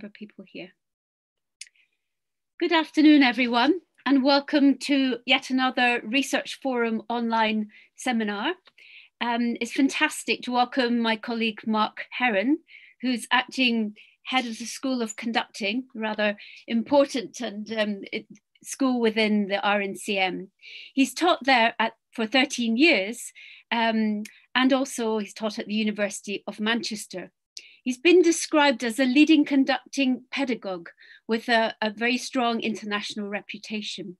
for people here. Good afternoon, everyone, and welcome to yet another Research Forum online seminar. Um, it's fantastic to welcome my colleague Mark Heron, who's acting head of the School of Conducting, rather important and um, school within the RNCM. He's taught there at, for 13 years, um, and also he's taught at the University of Manchester. He's been described as a leading conducting pedagogue with a, a very strong international reputation.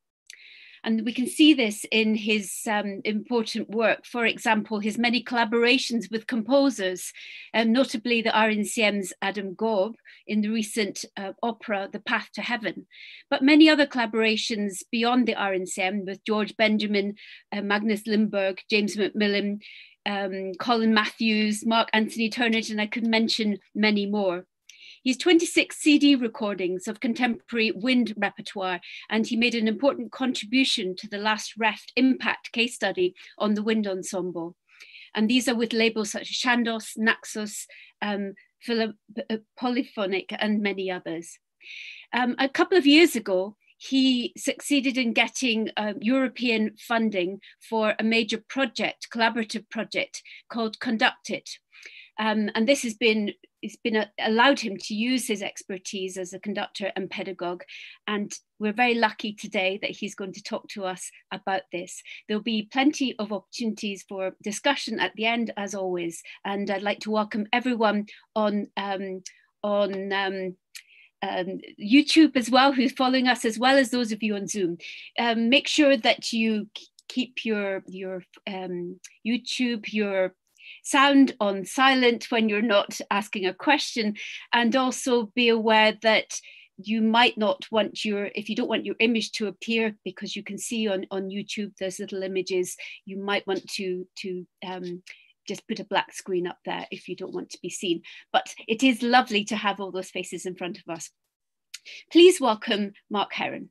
And we can see this in his um, important work. For example, his many collaborations with composers, um, notably the RNCM's Adam Gorb in the recent uh, opera, The Path to Heaven, but many other collaborations beyond the RNCM with George Benjamin, uh, Magnus Lindberg, James Macmillan, um, Colin Matthews, Mark Anthony Turnage, and I could mention many more. He's 26 CD recordings of contemporary wind repertoire, and he made an important contribution to the last REFT impact case study on the wind ensemble. And these are with labels such as Chandos, Naxos, um, Polyphonic, and many others. Um, a couple of years ago, he succeeded in getting uh, European funding for a major project, collaborative project called Conduct It. Um, and this has been it's been a, allowed him to use his expertise as a conductor and pedagogue. And we're very lucky today that he's going to talk to us about this. There'll be plenty of opportunities for discussion at the end as always. And i'd like to welcome everyone on um, on um, um, YouTube as well, who's following us, as well as those of you on Zoom. Um, make sure that you keep your your um, YouTube, your sound on silent when you're not asking a question, and also be aware that you might not want your if you don't want your image to appear because you can see on on youtube there's little images you might want to to um, just put a black screen up there if you don't want to be seen. But it is lovely to have all those faces in front of us. Please welcome Mark Heron.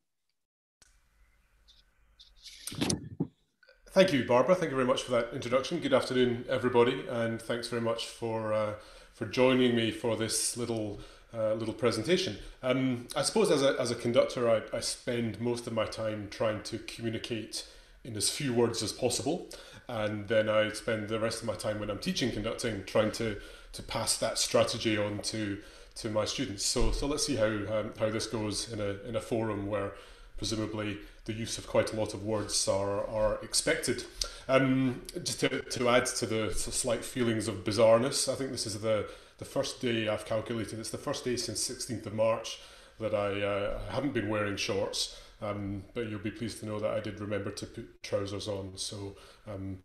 Thank you, Barbara. Thank you very much for that introduction. Good afternoon, everybody, and thanks very much for uh, for joining me for this little uh, little presentation. Um, I suppose as a, as a conductor, I, I spend most of my time trying to communicate in as few words as possible and then I spend the rest of my time when I'm teaching conducting trying to to pass that strategy on to to my students. So so let's see how um, how this goes in a in a forum where presumably the use of quite a lot of words are are expected. Um, just to, to add to the slight feelings of bizarreness, I think this is the the first day I've calculated. It's the first day since 16th of March that I uh, haven't been wearing shorts. Um, but you'll be pleased to know that I did remember to put trousers on. So um,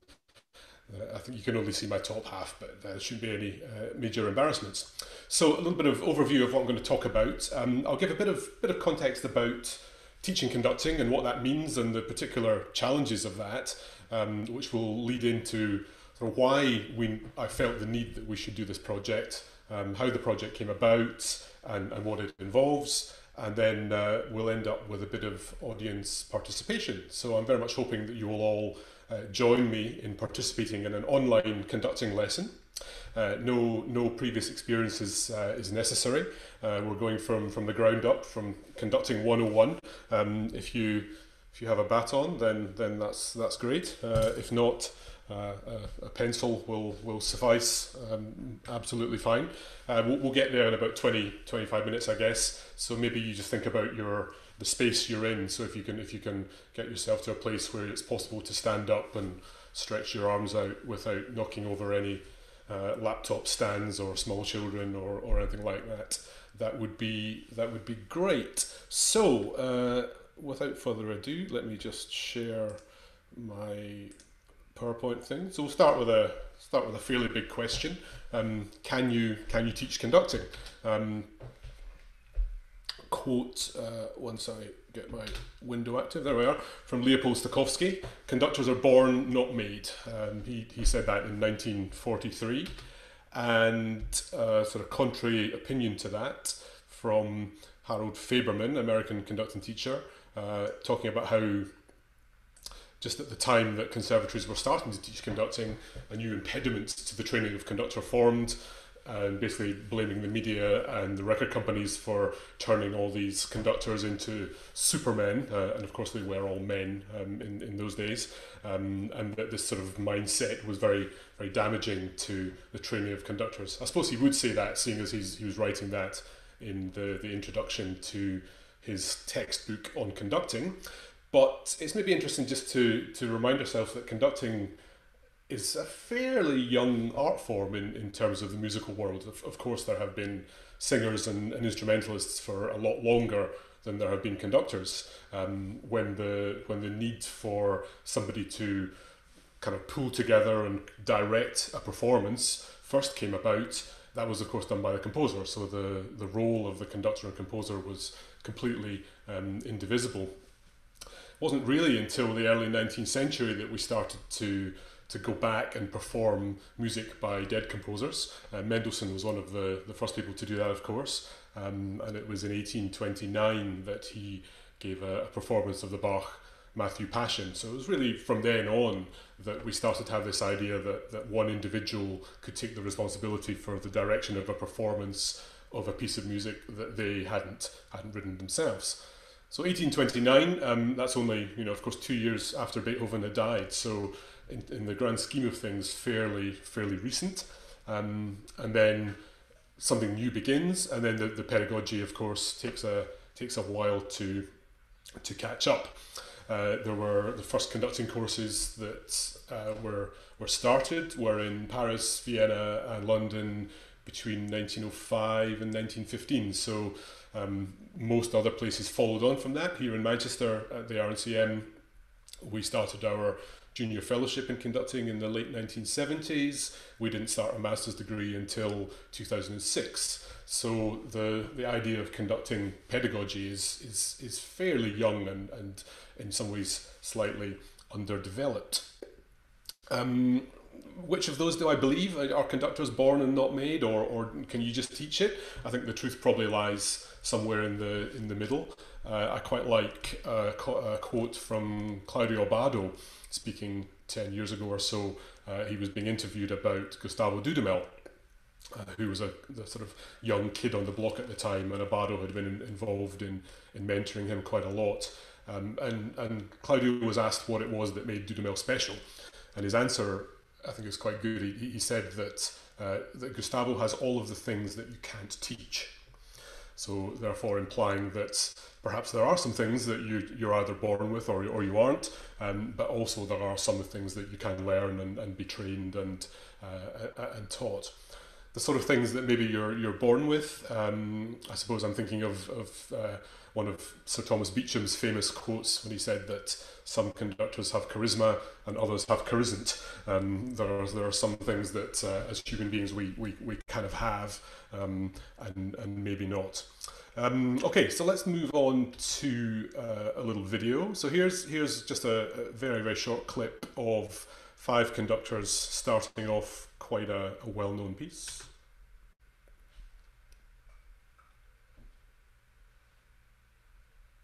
uh, I think you can only see my top half, but there shouldn't be any uh, major embarrassments. So a little bit of overview of what I'm going to talk about. Um, I'll give a bit of bit of context about teaching conducting and what that means and the particular challenges of that, um, which will lead into sort of why we I felt the need that we should do this project, um, how the project came about, and, and what it involves and then uh, we'll end up with a bit of audience participation. So I'm very much hoping that you will all uh, join me in participating in an online conducting lesson. Uh, no, no previous experiences uh, is necessary. Uh, we're going from, from the ground up, from conducting 101. Um, if you if you have a baton, then then that's that's great. Uh, if not, uh, a, pencil will will suffice um, absolutely fine. Uh, we'll, we'll, get there in about 20 25 minutes, I guess. So maybe you just think about your the space you're in. So if you can if you can get yourself to a place where it's possible to stand up and stretch your arms out without knocking over any uh, laptop stands or small children or, or anything like that, that would be that would be great. So uh, without further ado, let me just share my PowerPoint thing. So we'll start with a start with a fairly big question. Um, can you can you teach conducting? Um, quote uh, once I get my window active. There we are from Leopold Stokowski. Conductors are born, not made. Um, he he said that in 1943, and uh, sort of contrary opinion to that from Harold Farberman, American conducting teacher, uh, talking about how just at the time that conservatories were starting to teach conducting, a new impediment to the training of conductor formed, and basically blaming the media and the record companies for turning all these conductors into supermen. Uh, and of course, they were all men um, in, in those days. Um, and that this sort of mindset was very, very damaging to the training of conductors. I suppose he would say that, seeing as he's, he was writing that in the, the introduction to his textbook on conducting. But it's maybe interesting just to, to remind ourselves that conducting is a fairly young art form in, in terms of the musical world. Of, of course, there have been singers and, and instrumentalists for a lot longer than there have been conductors. Um, when the when the need for somebody to kind of pull together and direct a performance first came about, that was of course done by the composer. So the the role of the conductor and composer was completely um, indivisible. Wasn't really until the early 19th century that we started to to go back and perform music by dead composers. Uh, Mendelssohn was one of the, the first people to do that, of course, um, and it was in 1829 that he gave a, a performance of the Bach Matthew Passion. So it was really from then on that we started to have this idea that, that one individual could take the responsibility for the direction of a performance of a piece of music that they hadn't hadn't written themselves. So 1829, um, that's only, you know, of course, two years after Beethoven had died. So in, in the grand scheme of things, fairly fairly recent. Um, and then something new begins, and then the, the pedagogy, of course, takes a takes a while to to catch up. Uh, there were the first conducting courses that uh, were were started were in Paris, Vienna, and London between 1905 and 1915. So um, most other places followed on from that. Here in Manchester at the RNCM, we started our junior fellowship in conducting in the late 1970s. We didn't start a master's degree until 2006. So the, the idea of conducting pedagogy is, is, is fairly young and, and in some ways slightly underdeveloped. Um, which of those do I believe? Are conductors born and not made, or, or can you just teach it? I think the truth probably lies somewhere in the in the middle. Uh, I quite like a, a, quote from Claudio Abbado speaking 10 years ago or so. Uh, he was being interviewed about Gustavo Dudamel, uh, who was a sort of young kid on the block at the time, and Abbado had been in, involved in, in mentoring him quite a lot. Um, and, and Claudio was asked what it was that made Dudamel special, and his answer, I think, is quite good. He, he said that, uh, that Gustavo has all of the things that you can't teach. So, therefore, implying that perhaps there are some things that you, you're either born with or, or you aren't, um, but also there are some things that you can learn and, and be trained and, uh, and taught. The sort of things that maybe you're, you're born with, um, I suppose I'm thinking of, of uh, one of Sir Thomas Beecham's famous quotes when he said that some conductors have charisma and others have charisma. Um, there, are, there are some things that uh, as human beings we, we, we kind of have um, and, and maybe not. Um, okay, so let's move on to uh, a little video. So here's here's just a, a, very very short clip of five conductors starting off quite a, a well-known piece.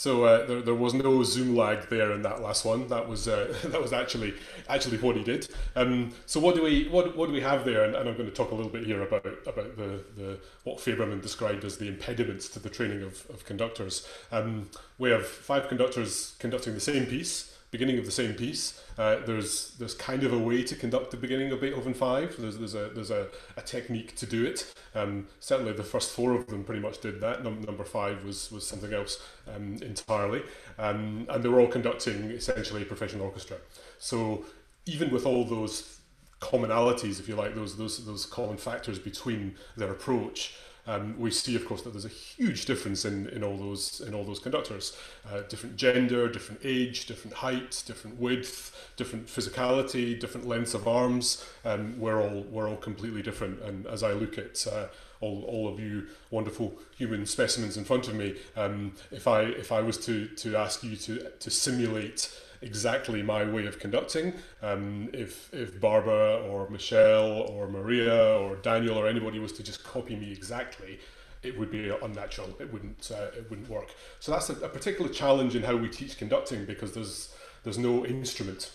So uh, there, there was no zoom lag there in that last one. That was uh, that was actually actually what he did. Um, so what do we what, what do we have there? And, and, I'm going to talk a little bit here about about the, the what Farberman described as the impediments to the training of, of conductors. Um, we have five conductors conducting the same piece, beginning of the same piece. Uh, there's there's kind of a way to conduct the beginning of Beethoven Five. There's there's a there's a, a technique to do it. Um, certainly, the first four of them pretty much did that. Num- number five was was something else um, entirely, um, and they were all conducting essentially a professional orchestra. So even with all those commonalities, if you like, those those those common factors between their approach. Um, we see, of course, that there's a huge difference in, in all those in all those conductors. Uh, different gender, different age, different height, different width, different physicality, different lengths of arms. Um, we're all we're all completely different. And as I look at uh, all, all of you wonderful human specimens in front of me, um, if I if I was to to ask you to to simulate exactly my way of conducting. Um, if if Barbara or Michelle or Maria or Daniel or anybody was to just copy me exactly, it would be unnatural. It wouldn't uh, it wouldn't work. So that's a, a, particular challenge in how we teach conducting because there's there's no instrument.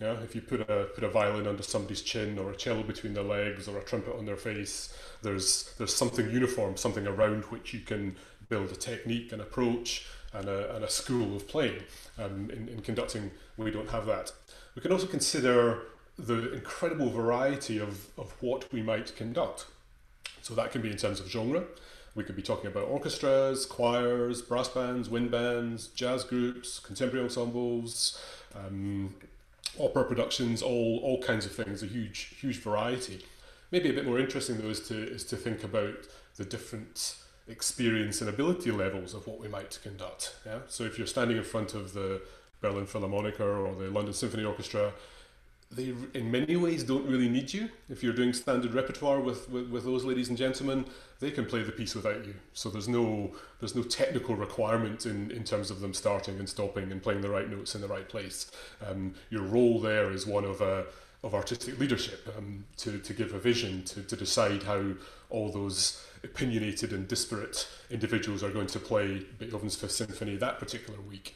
Yeah, if you put a put a violin under somebody's chin or a cello between their legs or a trumpet on their face, there's there's something uniform, something around which you can build a technique, an approach, and a, and a school of playing. Um, in, in conducting, we don't have that. We can also consider the incredible variety of, of what we might conduct. So that can be in terms of genre. We could be talking about orchestras, choirs, brass bands, wind bands, jazz groups, contemporary ensembles, um, opera productions, all, all kinds of things, a huge, huge variety. Maybe a bit more interesting though is to, is to think about the different experience and ability levels of what we might conduct. Yeah? So if you're standing in front of the Berlin Philharmonic or the London Symphony Orchestra, they in many ways don't really need you. If you're doing standard repertoire with, with, with those ladies and gentlemen, they can play the piece without you. So there's no there's no technical requirement in, in terms of them starting and stopping and playing the right notes in the right place. Um, your role there is one of a of artistic leadership um, to, to give a vision, to, to decide how all those opinionated and disparate individuals are going to play Beethoven's Fifth Symphony that particular week.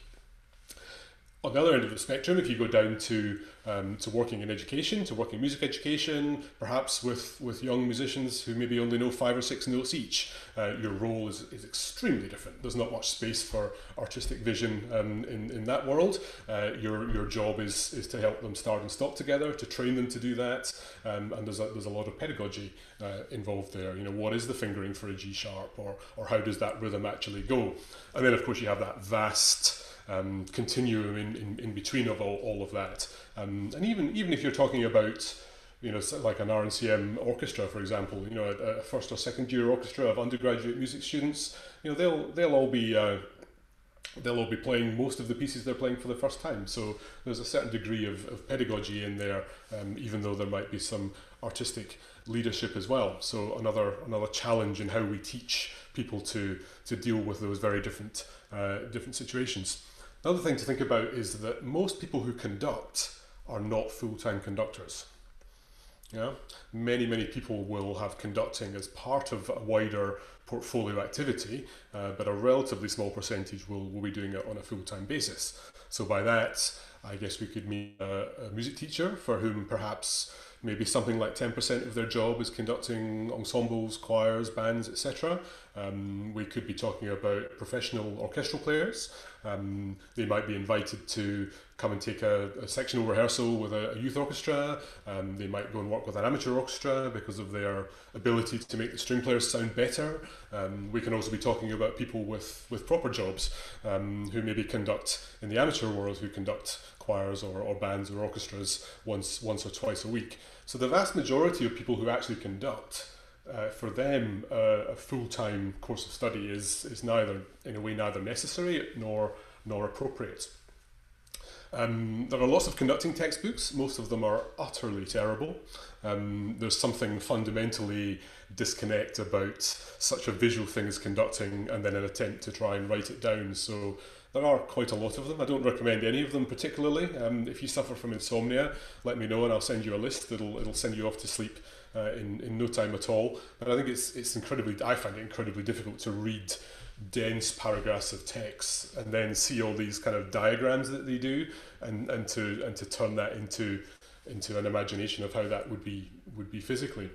On the other end of the spectrum, if you go down to um, to working in education, to working in music education, perhaps with, with young musicians who maybe only know five or six notes each, uh, your role is, is extremely different. There's not much space for artistic vision um, in, in that world. Uh, your, your job is, is to help them start and stop together, to train them to do that, um, and there's a, there's a lot of pedagogy uh, involved there. You know, what is the fingering for a G sharp, or, or how does that rhythm actually go? And then, of course, you have that vast um, continuum in, in, in between of all, all of that. Um, and even even if you're talking about you know, like an RNCM orchestra, for example, you know, a, a, first or second year orchestra of undergraduate music students, you know, they'll they'll all be uh, they'll all be playing most of the pieces they're playing for the first time. So there's a certain degree of, of pedagogy in there, um, even though there might be some artistic leadership as well. So another another challenge in how we teach people to to deal with those very different uh, different situations. Another thing to think about is that most people who conduct are not full-time conductors. Yeah, many many people will have conducting as part of a wider portfolio activity, uh, but a relatively small percentage will, will be doing it on a full-time basis. So by that, I guess we could mean a, a music teacher for whom perhaps maybe something like 10% of their job is conducting ensembles, choirs, bands, etc. Um, we could be talking about professional orchestral players. Um, they might be invited to come and take a, a sectional rehearsal with a, a youth orchestra. Um, they might go and work with an amateur orchestra because of their ability to make the string players sound better. Um, we can also be talking about people with, with proper jobs um, who maybe conduct in the amateur world, who conduct choirs or, or bands or orchestras once once or twice a week. So the vast majority of people who actually conduct, uh, for them, uh, a full-time course of study is is neither, in a way, neither necessary nor nor appropriate. Um, there are lots of conducting textbooks. Most of them are utterly terrible. Um, there's something fundamentally disconnect about such a visual thing as conducting and then an attempt to try and write it down. So there are quite a lot of them. I don't recommend any of them particularly. Um, if you suffer from insomnia, let me know and I'll send you a list. It'll it'll send you off to sleep uh, in in no time at all. But I think it's it's incredibly. I find it incredibly difficult to read dense paragraphs of text and then see all these kind of diagrams that they do and and to and to turn that into into an imagination of how that would be would be physically.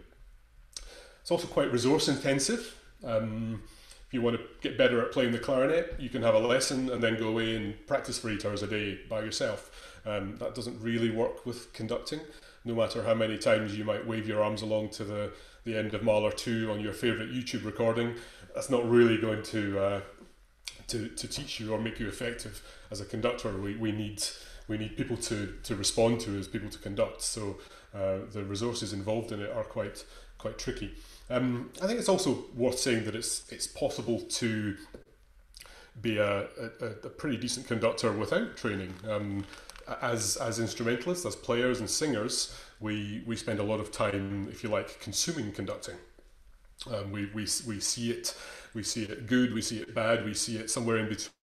It's also quite resource intensive. Um, if you want to get better at playing the clarinet, you can have a lesson and then go away and practice for eight hours a day by yourself. Um, that doesn't really work with conducting. No matter how many times you might wave your arms along to the, the end of Mahler 2 on your favourite YouTube recording, that's not really going to, uh, to, to teach you or make you effective as a conductor. We, we need we need people to, to respond to as people to conduct. So uh, the resources involved in it are quite quite tricky. Um, I think it's also worth saying that it's it's possible to be a, a, a pretty decent conductor without training. Um, as as instrumentalists, as players and singers, we we spend a lot of time, if you like, consuming conducting. Um, we, we we see it, we see it good, we see it bad, we see it somewhere in between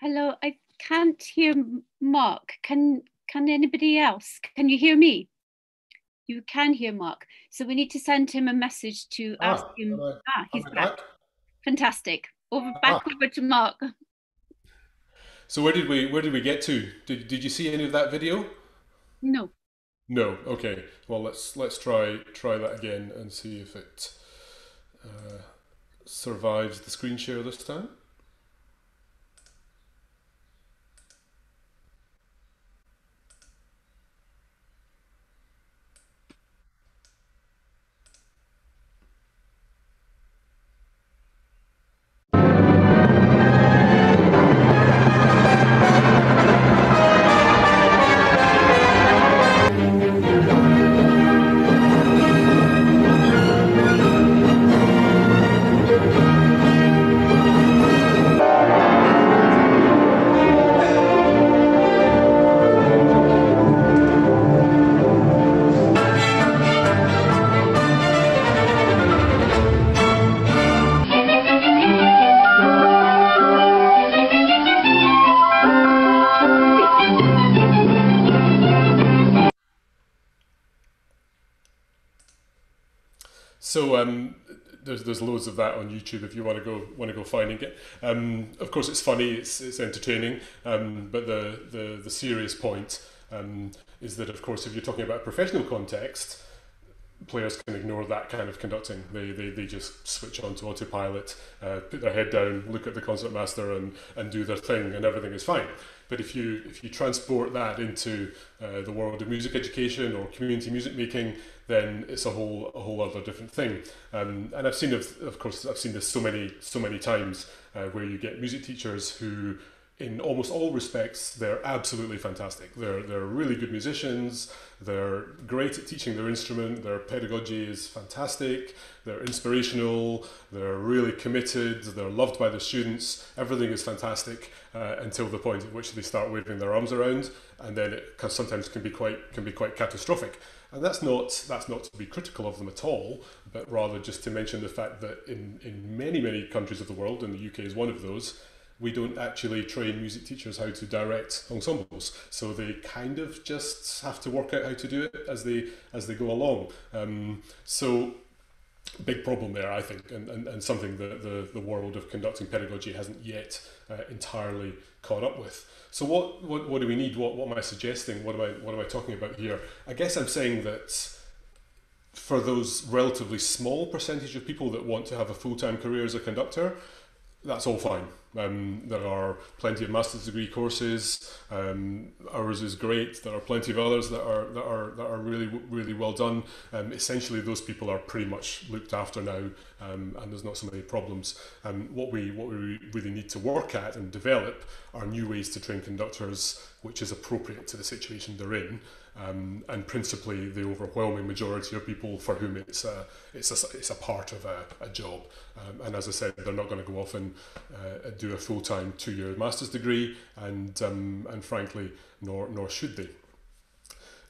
Hello, I can't hear Mark. Can can anybody else? Can you hear me? You can hear Mark. So we need to send him a message to ah, ask him. I, ah, he's back. back. Fantastic. Over back ah. over to Mark. So where did we where did we get to? Did did you see any of that video? No. No. Okay. Well, let's let's try try that again and see if it uh, survives the screen share this time. Loads of that on YouTube if you want to go want to go finding it. Um, of course, it's funny, it's it's entertaining, um, but the the the serious point um, is that of course, if you're talking about professional context, players can ignore that kind of conducting. They they, they just switch on to autopilot, uh, put their head down, look at the concertmaster, and and do their thing, and everything is fine. But if you if you transport that into uh, the world of music education or community music making, then it's a whole a whole other different thing. Um, and I've seen of of course I've seen this so many so many times uh, where you get music teachers who in almost all respects, they're absolutely fantastic. They're, they're really good musicians. They're great at teaching their instrument. Their pedagogy is fantastic. They're inspirational. They're really committed. They're loved by the students. Everything is fantastic uh, until the point at which they start waving their arms around, and then it can, sometimes can be quite can be quite catastrophic. And that's not that's not to be critical of them at all, but rather just to mention the fact that in, in many many countries of the world, and the UK is one of those, we don't actually train music teachers how to direct ensembles. So they kind of just have to work out how to do it as they as they go along. Um, so big problem there, I think, and, and, and something that the, the world of conducting pedagogy hasn't yet uh, entirely caught up with. So what, what, what do we need? What, what am I suggesting? What am I, what am I talking about here? I guess I'm saying that for those relatively small percentage of people that want to have a full-time career as a conductor, that's all fine. Um, there are plenty of master's degree courses. Um, ours is great. There are plenty of others that are that are that are really really well done. Um, essentially, those people are pretty much looked after now, um, and there's not so many problems. Um, what we what we really need to work at and develop are new ways to train conductors, which is appropriate to the situation they're in um, and principally the overwhelming majority of people for whom it's a, it's a, it's a part of a, a job. Um, and as I said, they're not going to go off and uh, do a full-time two-year master's degree, and, um, and frankly, nor, nor should they.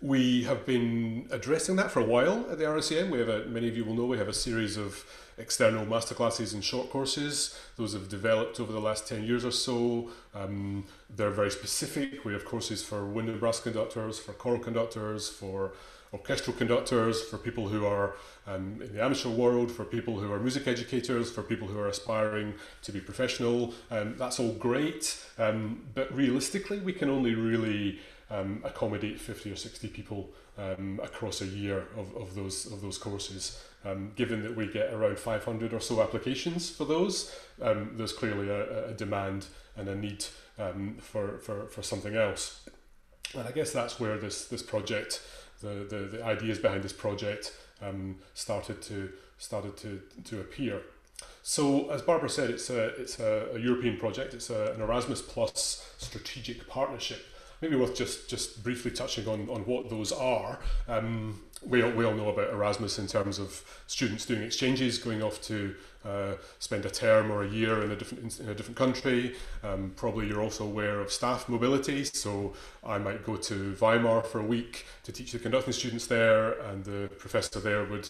We have been addressing that for a while at the RNCM. We have a, many of you will know we have a series of external masterclasses and short courses. Those have developed over the last 10 years or so. Um, they're very specific. We have courses for wind and brass conductors, for choral conductors, for orchestral conductors, for people who are um, in the amateur world, for people who are music educators, for people who are aspiring to be professional. Um, that's all great, um, but realistically, we can only really um, accommodate 50 or 60 people um, across a year of, of those of those courses. Um, given that we get around 500 or so applications for those, um, there's clearly a, a, demand and a need um, for, for, for something else. And I guess that's where this, this project, the, the, the ideas behind this project um, started to started to, to appear. So, as Barbara said, it's a, it's a, a European project. It's a, an Erasmus Plus strategic partnership maybe worth just just briefly touching on, on what those are. Um, we, all, we all know about Erasmus in terms of students doing exchanges, going off to uh, spend a term or a year in a different in a different country. Um, probably you're also aware of staff mobility. So I might go to Weimar for a week to teach the conducting students there, and the professor there would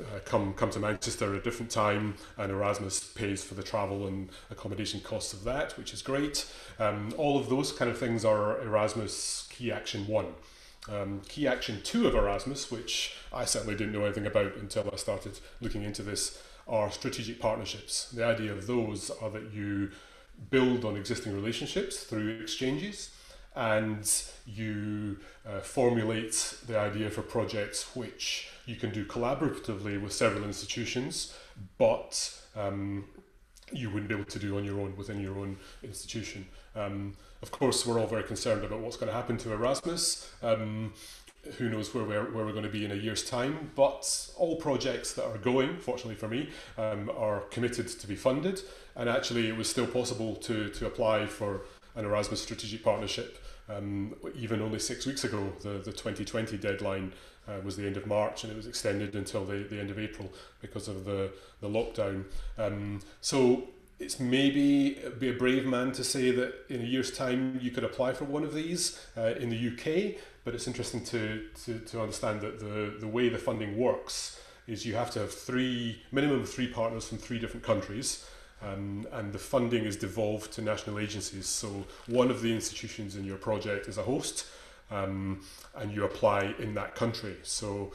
uh, come come to Manchester at a different time, and Erasmus pays for the travel and accommodation costs of that, which is great. Um, all of those kind of things are Erasmus Key Action One. Um, key Action Two of Erasmus, which I certainly didn't know anything about until I started looking into this, are strategic partnerships. The idea of those are that you build on existing relationships through exchanges and you uh, formulate the idea for projects which you can do collaboratively with several institutions, but um, you wouldn't be able to do on your own within your own institution. Um, of course, we're all very concerned about what's going to happen to Erasmus. Um, who knows where we're, where we're going to be in a year's time, but all projects that are going, fortunately for me, um, are committed to be funded. And actually, it was still possible to, to apply for an Erasmus strategic partnership um, even only six weeks ago. The, the 2020 deadline uh, was the end of March and it was extended until the, the end of April because of the, the lockdown. Um, so it's maybe be a brave man to say that in a year's time you could apply for one of these uh, in the UK, but it's interesting to, to, to understand that the, the way the funding works is you have to have three minimum three partners from three different countries. Um, and the funding is devolved to national agencies. So one of the institutions in your project is a host, um, and you apply in that country. So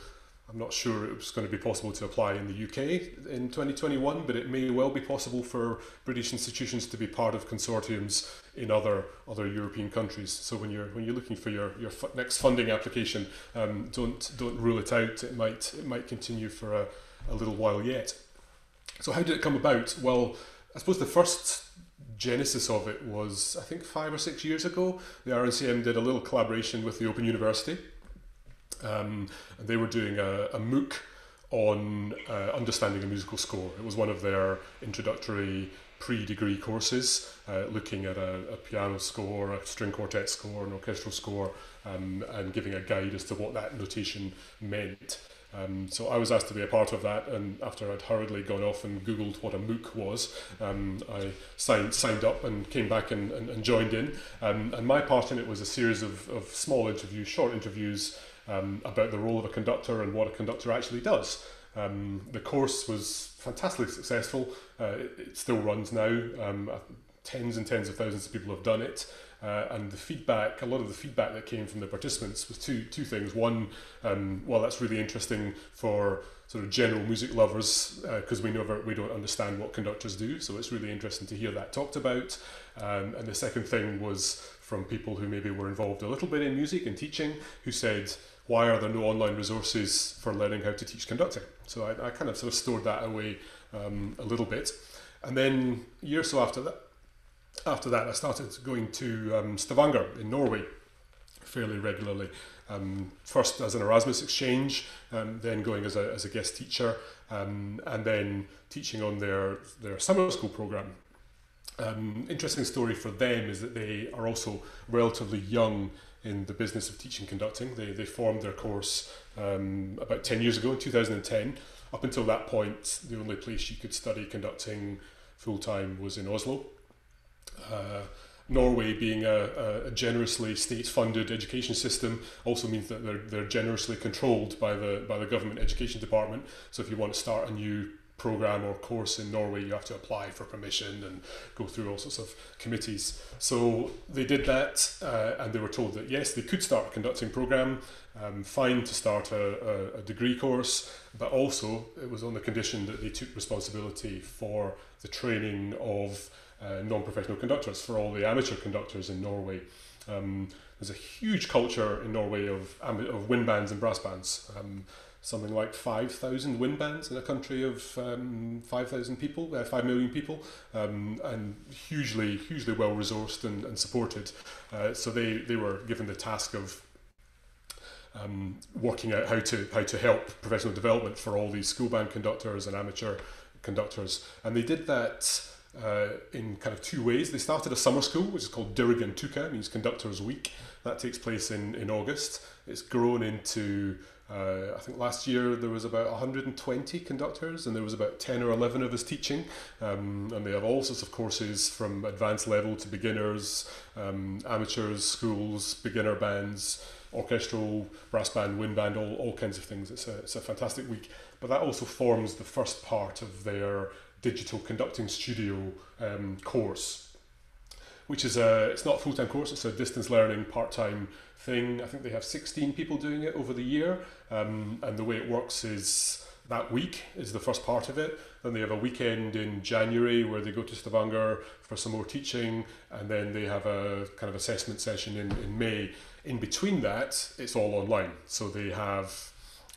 I'm not sure it was going to be possible to apply in the UK in 2021, but it may well be possible for British institutions to be part of consortiums in other other European countries. So when you're when you're looking for your your next funding application, um, don't don't rule it out. It might it might continue for a, a little while yet. So how did it come about? Well, I suppose the first genesis of it was, I think, five or six years ago. The RNCM did a little collaboration with the Open University. Um, and they were doing a, a MOOC on uh, understanding a musical score. It was one of their introductory pre-degree courses, uh, looking at a, a, piano score, a string quartet score, an orchestral score, um, and giving a guide as to what that notation meant. Um, so I was asked to be a part of that, and after I'd hurriedly gone off and Googled what a MOOC was, um, I signed signed up and came back and, and, and joined in. Um, and my part in it was a series of, of small interviews, short interviews um, about the role of a conductor and what a conductor actually does. Um, the course was fantastically successful. Uh, it, it, still runs now. Um, tens and tens of thousands of people have done it. Uh, and the feedback, a lot of the feedback that came from the participants was two two things. One, um, well, that's really interesting for sort of general music lovers because uh, we never we don't understand what conductors do, so it's really interesting to hear that talked about. Um, and the second thing was from people who maybe were involved a little bit in music and teaching who said, why are there no online resources for learning how to teach conducting? So I, I kind of sort of stored that away um, a little bit. And then a year or so after that, after that, I started going to um, Stavanger in Norway fairly regularly. Um, first as an Erasmus exchange, um, then going as a, as a guest teacher, um, and then teaching on their, their summer school program. Um, interesting story for them is that they are also relatively young in the business of teaching conducting. They, they formed their course um, about 10 years ago in 2010. Up until that point, the only place you could study conducting full time was in Oslo. Uh, Norway being a, a generously state-funded education system also means that they're, they're generously controlled by the by the government education department. So if you want to start a new program or course in Norway, you have to apply for permission and go through all sorts of committees. So they did that, uh, and they were told that yes, they could start a conducting program, um, fine to start a, a, a degree course, but also it was on the condition that they took responsibility for the training of uh, non-professional conductors for all the amateur conductors in Norway. Um, there's a huge culture in Norway of, of wind bands and brass bands. Um, something like 5,000 wind bands in a country of um, 5,000 people, uh, 5 million people, um, and hugely, hugely well resourced and, and supported. Uh, so they, they were given the task of um, working out how to, how to help professional development for all these school band conductors and amateur conductors. And they did that uh, in kind of two ways. They started a summer school, which is called Dirigentuka, means Conductors Week. That takes place in, in August. It's grown into uh, I think last year there was about 120 conductors and there was about 10 or 11 of us teaching. Um, and they have all sorts of courses from advanced level to beginners, um, amateurs, schools, beginner bands, orchestral, brass band, wind band, all, all kinds of things. It's a, it's a fantastic week. But that also forms the first part of their digital conducting studio um, course which is a it's not a full time course. It's a distance learning part time thing. I think they have 16 people doing it over the year, um, and the way it works is that week is the first part of it. Then they have a weekend in January where they go to Stavanger for some more teaching, and then they have a kind of assessment session in, in May. In between that, it's all online. So they have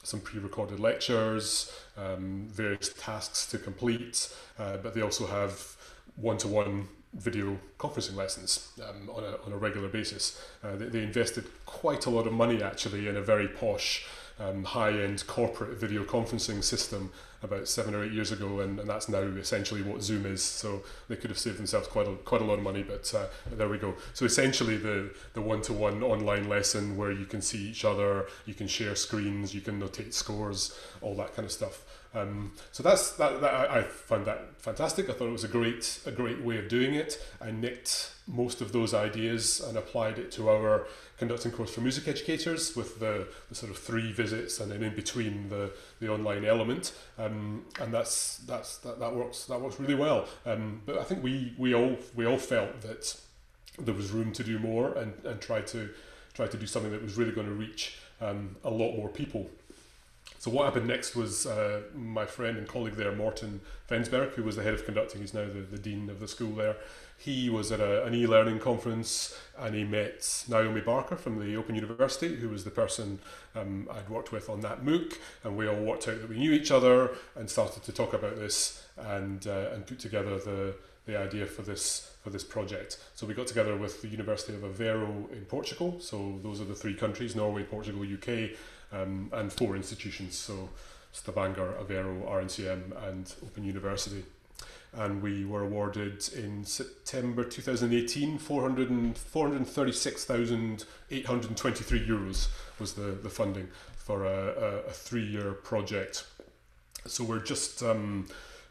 some pre-recorded lectures, um, various tasks to complete, uh, but they also have one-to-one video conferencing lessons um, on, a, on a regular basis. Uh, they, they invested quite a lot of money actually in a very posh um, high-end corporate video conferencing system about seven or eight years ago, and, and that's now essentially what Zoom is. So they could have saved themselves quite a, quite a lot of money, but, uh, there we go. So essentially, the the one-to-one online lesson where you can see each other, you can share screens, you can notate scores, all that kind of stuff. Um, so that's that, that I, I found that fantastic. I thought it was a great a great way of doing it. I nicked most of those ideas and applied it to our conducting course for music educators with the, the sort of three visits and then in between the, the online element. Um, and that's that's that, that works that works really well. Um, but I think we we all we all felt that there was room to do more and, and try to try to do something that was really going to reach um, a lot more people. So what happened next was uh, my friend and colleague there, Morten Fensberg, who was the head of conducting, he's now the, the dean of the school there. He was at a, an e-learning conference and he met Naomi Barker from the Open University, who was the person um, I'd worked with on that MOOC, and we all worked out that we knew each other and started to talk about this and uh, and put together the the idea for this for this project. So we got together with the University of Aveiro in Portugal. So those are the three countries: Norway, Portugal, UK um, and four institutions, so Stavanger, Aveiro, RNCM and Open University. And we were awarded in September 2018 436,823 euros was the, the funding for a, a, a three-year project. So we're just um,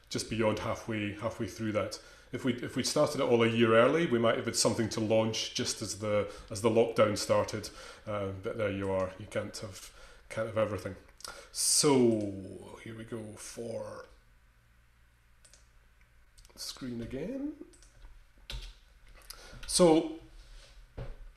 just beyond halfway halfway through that if we if we started it all a year early, we might have had something to launch just as the as the lockdown started. Uh, but there you are. You can't have kind of everything. So here we go for screen again. So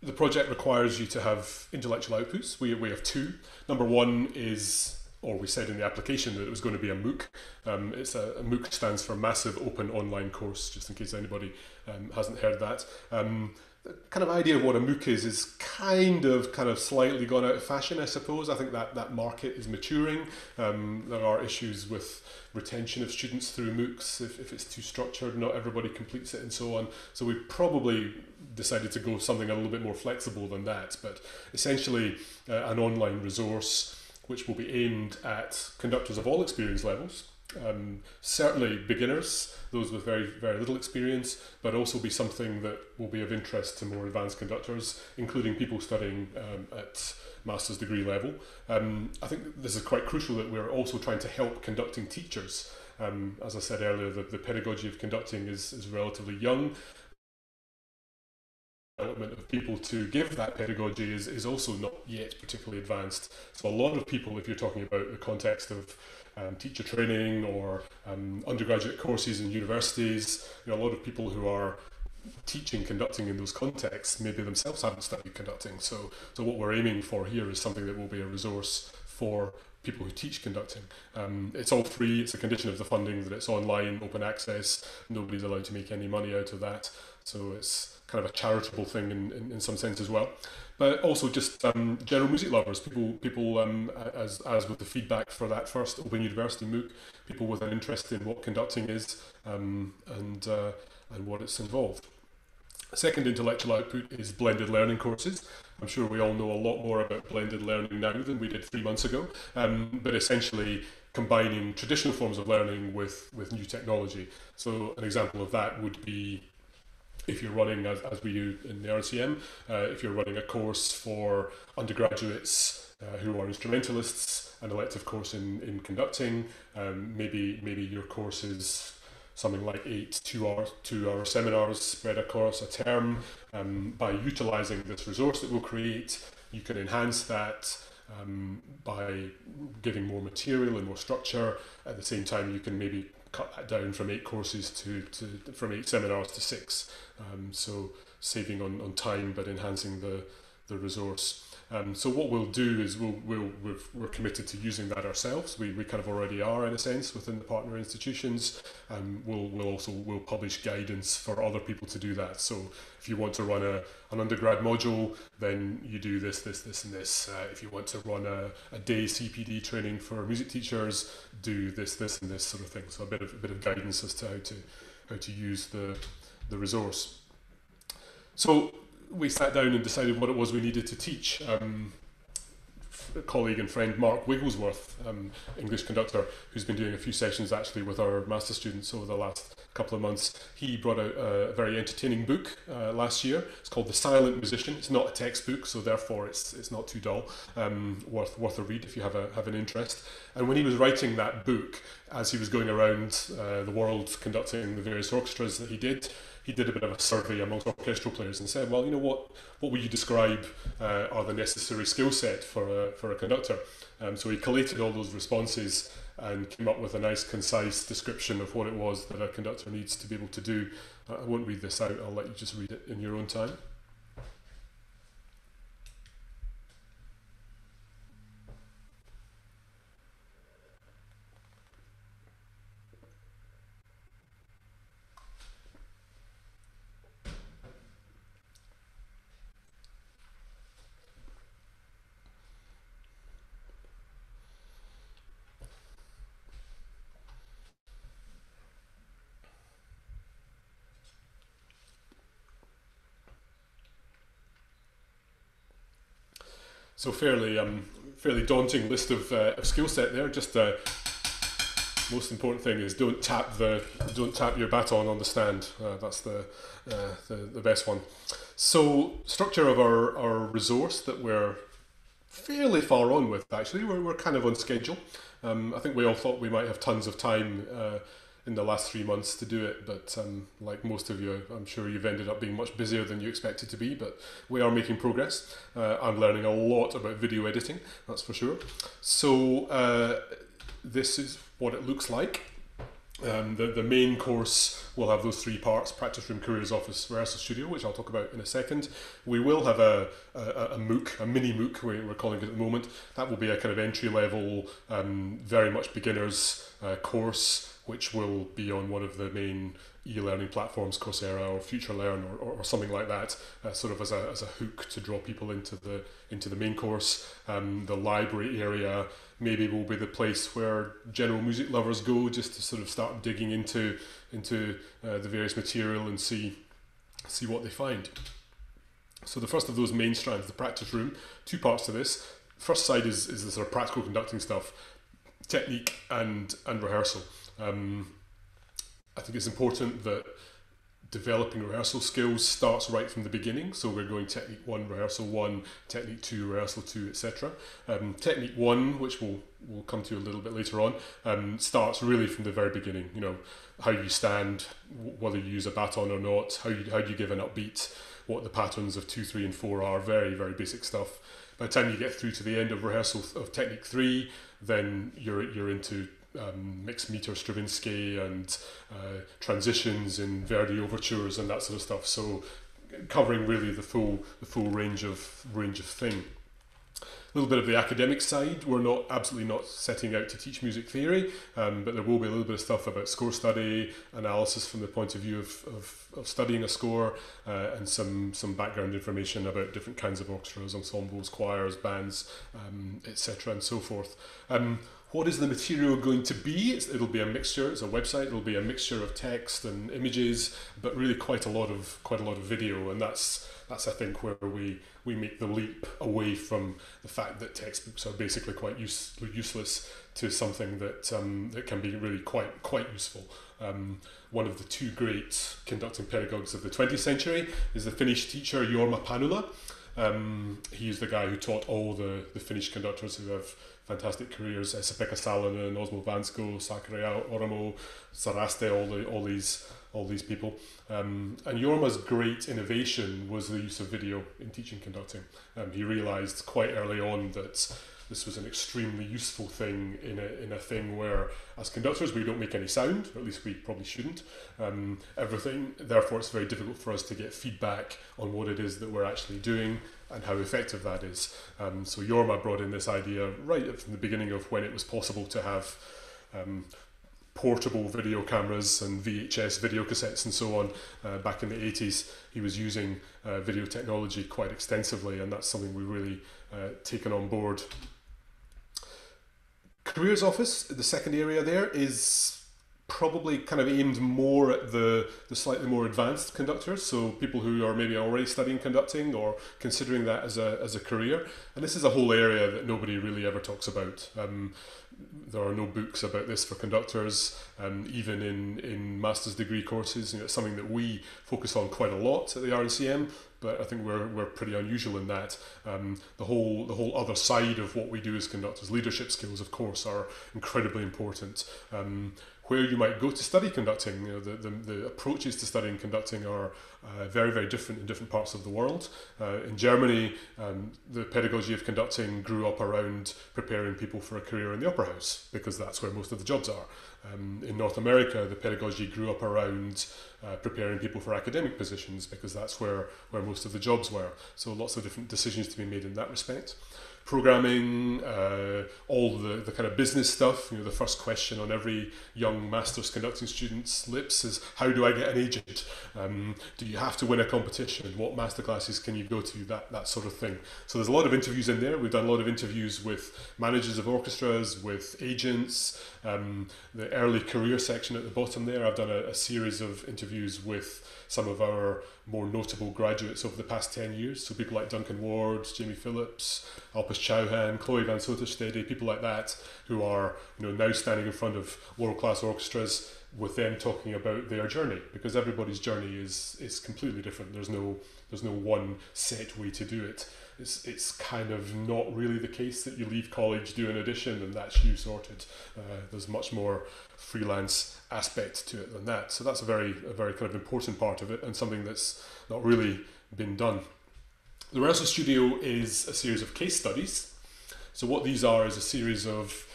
the project requires you to have intellectual outputs. We, we have two. Number one is, or we said in the application that it was going to be a MOOC. Um, it's a, a, MOOC stands for Massive Open Online Course, just in case anybody um, hasn't heard that. Um, kind of idea of what a MOOC is is kind of kind of slightly gone out of fashion, I suppose. I think that that market is maturing. Um, there are issues with retention of students through MOOCs if, if it's too structured, not everybody completes it and so on. So we probably decided to go something a little bit more flexible than that. But essentially, uh, an online resource which will be aimed at conductors of all experience levels um, certainly beginners, those with very, very little experience, but also be something that will be of interest to more advanced conductors, including people studying um, at master's degree level. Um, I think this is quite crucial that we're also trying to help conducting teachers. Um, as I said earlier, the, the pedagogy of conducting is, is relatively young. Development of people to give that pedagogy is, is also not yet particularly advanced. So, a lot of people, if you're talking about the context of um, teacher training or um, undergraduate courses in universities. You know, a lot of people who are teaching conducting in those contexts maybe themselves haven't studied conducting. So, so what we're aiming for here is something that will be a resource for people who teach conducting. Um, it's all free. It's a condition of the funding that it's online, open access. Nobody's allowed to make any money out of that. So it's kind of a charitable thing in, in, in some sense as well but also just um, general music lovers, people, people um, as, as with the feedback for that first Open University MOOC, people with an interest in what conducting is um, and, uh, and what it's involved. Second intellectual output is blended learning courses. I'm sure we all know a lot more about blended learning now than we did three months ago, um, but essentially combining traditional forms of learning with, with new technology. So an example of that would be if you're running, as, as we do in the RNCM, uh, if you're running a course for undergraduates uh, who are instrumentalists, an elective course in, in conducting, um, maybe maybe your course is something like eight two-hour two-hour seminars spread across a term. Um, by utilising this resource that we'll create, you can enhance that um, by giving more material and more structure. At the same time, you can maybe cut that down from eight courses to, to from eight seminars to six. Um, so saving on, on time but enhancing the, the resource. Um, so what we'll do is we'll, we'll, we are committed to using that ourselves. We, we kind of already are in a sense within the partner institutions. Um, we'll, we'll also we'll publish guidance for other people to do that. So if you want to run a, an undergrad module, then you do this, this, this and this. Uh, if you want to run a, a day CPD training for music teachers, do this, this and this sort of thing. So a bit of, a bit of guidance as to how to, how to use the, the resource. So we sat down and decided what it was we needed to teach. Um, colleague and friend Mark Wigglesworth, um, English conductor, who's been doing a few sessions actually with our master students over the last couple of months. He brought out a very entertaining book uh, last year. It's called The Silent Musician. It's not a textbook, so therefore it's it's not too dull. Um, worth worth a read if you have a have an interest. And when he was writing that book, as he was going around uh, the world conducting the various orchestras that he did, he did a bit of a survey amongst orchestral players and said, well, you know what, what would you describe uh, are the necessary skill set for a, for a conductor? Um, so he collated all those responses and came up with a nice, concise description of what it was that a conductor needs to be able to do. I won't read this out, I'll let you just read it in your own time. So fairly, um, fairly daunting list of, uh, of skill set there. Just uh, most important thing is don't tap the don't tap your baton on the stand. Uh, that's the, uh, the the best one. So structure of our, our resource that we're fairly far on with actually. We're, we're kind of on schedule. Um, I think we all thought we might have tons of time uh, in the last three months to do it. But um, like most of you, I'm sure you've ended up being much busier than you expected to be. But we are making progress. Uh, I'm learning a lot about video editing, that's for sure. So uh, this is what it looks like. Um, the, the main course will have those three parts practice room, careers office, rehearsal studio, which I'll talk about in a second. We will have a, a, a MOOC, a mini MOOC, we're calling it at the moment. That will be a kind of entry level, um, very much beginners uh, course which will be on one of the main e-learning platforms, Coursera or FutureLearn or, or, or something like that, uh, sort of as a, as a hook to draw people into the into the main course. Um, the library area maybe will be the place where general music lovers go just to sort of start digging into into uh, the various material and see see what they find. So the first of those main strands, the practice room, two parts to this. First side is, is the sort of practical conducting stuff, technique and and rehearsal. Um, I think it's important that developing rehearsal skills starts right from the beginning. So we're going technique one, rehearsal one, technique two, rehearsal two, etc. Um, technique one, which we'll we'll come to a little bit later on, um, starts really from the very beginning. You know how you stand, whether you use a baton or not, how you how you give an upbeat, what the patterns of two, three, and four are. Very very basic stuff. By the time you get through to the end of rehearsal of technique three, then you're you're into um, mixed meter Stravinsky and uh, transitions in Verdi overtures and that sort of stuff. So covering really the full the full range of range of thing. A little bit of the academic side. We're not absolutely not setting out to teach music theory, um, but there will be a little bit of stuff about score study, analysis from the point of view of, of, of studying a score, uh, and some some background information about different kinds of orchestras, ensembles, choirs, bands, um, etc., and so forth. Um, what is the material going to be? It's, it'll be a mixture. It's a website. It'll be a mixture of text and images, but really quite a lot of quite a lot of video. And that's that's I think where we we make the leap away from the fact that textbooks are basically quite use, useless to something that um, that can be really quite quite useful. Um, one of the two great conducting pedagogues of the 20th century is the Finnish teacher Jorma Panula. Um, he's the guy who taught all the, the Finnish conductors who have fantastic careers. Uh, Esa-Pekka Salonen, Osmo Vänskä, Sakari Oramo, Saraste, all the all these all these people. Um, and Jorma's great innovation was the use of video in teaching conducting. Um, he realised quite early on that this was an extremely useful thing in a, in a thing where, as conductors, we don't make any sound, or at least we probably shouldn't. Um, everything, therefore, it's very difficult for us to get feedback on what it is that we're actually doing and how effective that is. Um, so Jorma brought in this idea right from the beginning of when it was possible to have um, portable video cameras and VHS video cassettes and so on uh, back in the 80s. He was using uh, video technology quite extensively, and that's something we really uh, taken on board. Careers Office, the second area there, is probably kind of aimed more at the, the slightly more advanced conductors, so people who are maybe already studying conducting or considering that as a, as a career. And this is a whole area that nobody really ever talks about. Um, there are no books about this for conductors, um, even in, in master's degree courses. You know, it's something that we focus on quite a lot at the RNCM, but I think we're, we're pretty unusual in that. Um, the whole the whole other side of what we do as conductors, leadership skills, of course, are incredibly important. Um, where you might go to study conducting. You know, the, the, the approaches to studying conducting are uh, very, very different in different parts of the world. Uh, in Germany, um, the pedagogy of conducting grew up around preparing people for a career in the opera house because that's where most of the jobs are. Um, in North America, the pedagogy grew up around uh, preparing people for academic positions because that's where, where most of the jobs were. So lots of different decisions to be made in that respect programming, uh, all the, the kind of business stuff. You know, the first question on every young master's conducting student's lips is, how do I get an agent? Um, do you have to win a competition? What master classes can you go to? That, that sort of thing. So there's a lot of interviews in there. We've done a lot of interviews with managers of orchestras, with agents, um, the early career section at the bottom there. I've done a, a series of interviews with some of our more notable graduates over the past 10 years. So people like Duncan Ward, Jamie Phillips, Alpesh Chauhan, Chloe Van Soeterstede, people like that who are you know now standing in front of world-class orchestras with them talking about their journey because everybody's journey is is completely different. There's no there's no one set way to do it. It's, it's kind of not really the case that you leave college, do an audition, and that's you sorted. Uh, there's much more freelance aspect to it than that. So that's a very a very kind of important part of it, and something that's not really been done. The rehearsal studio is a series of case studies. So what these are is a series of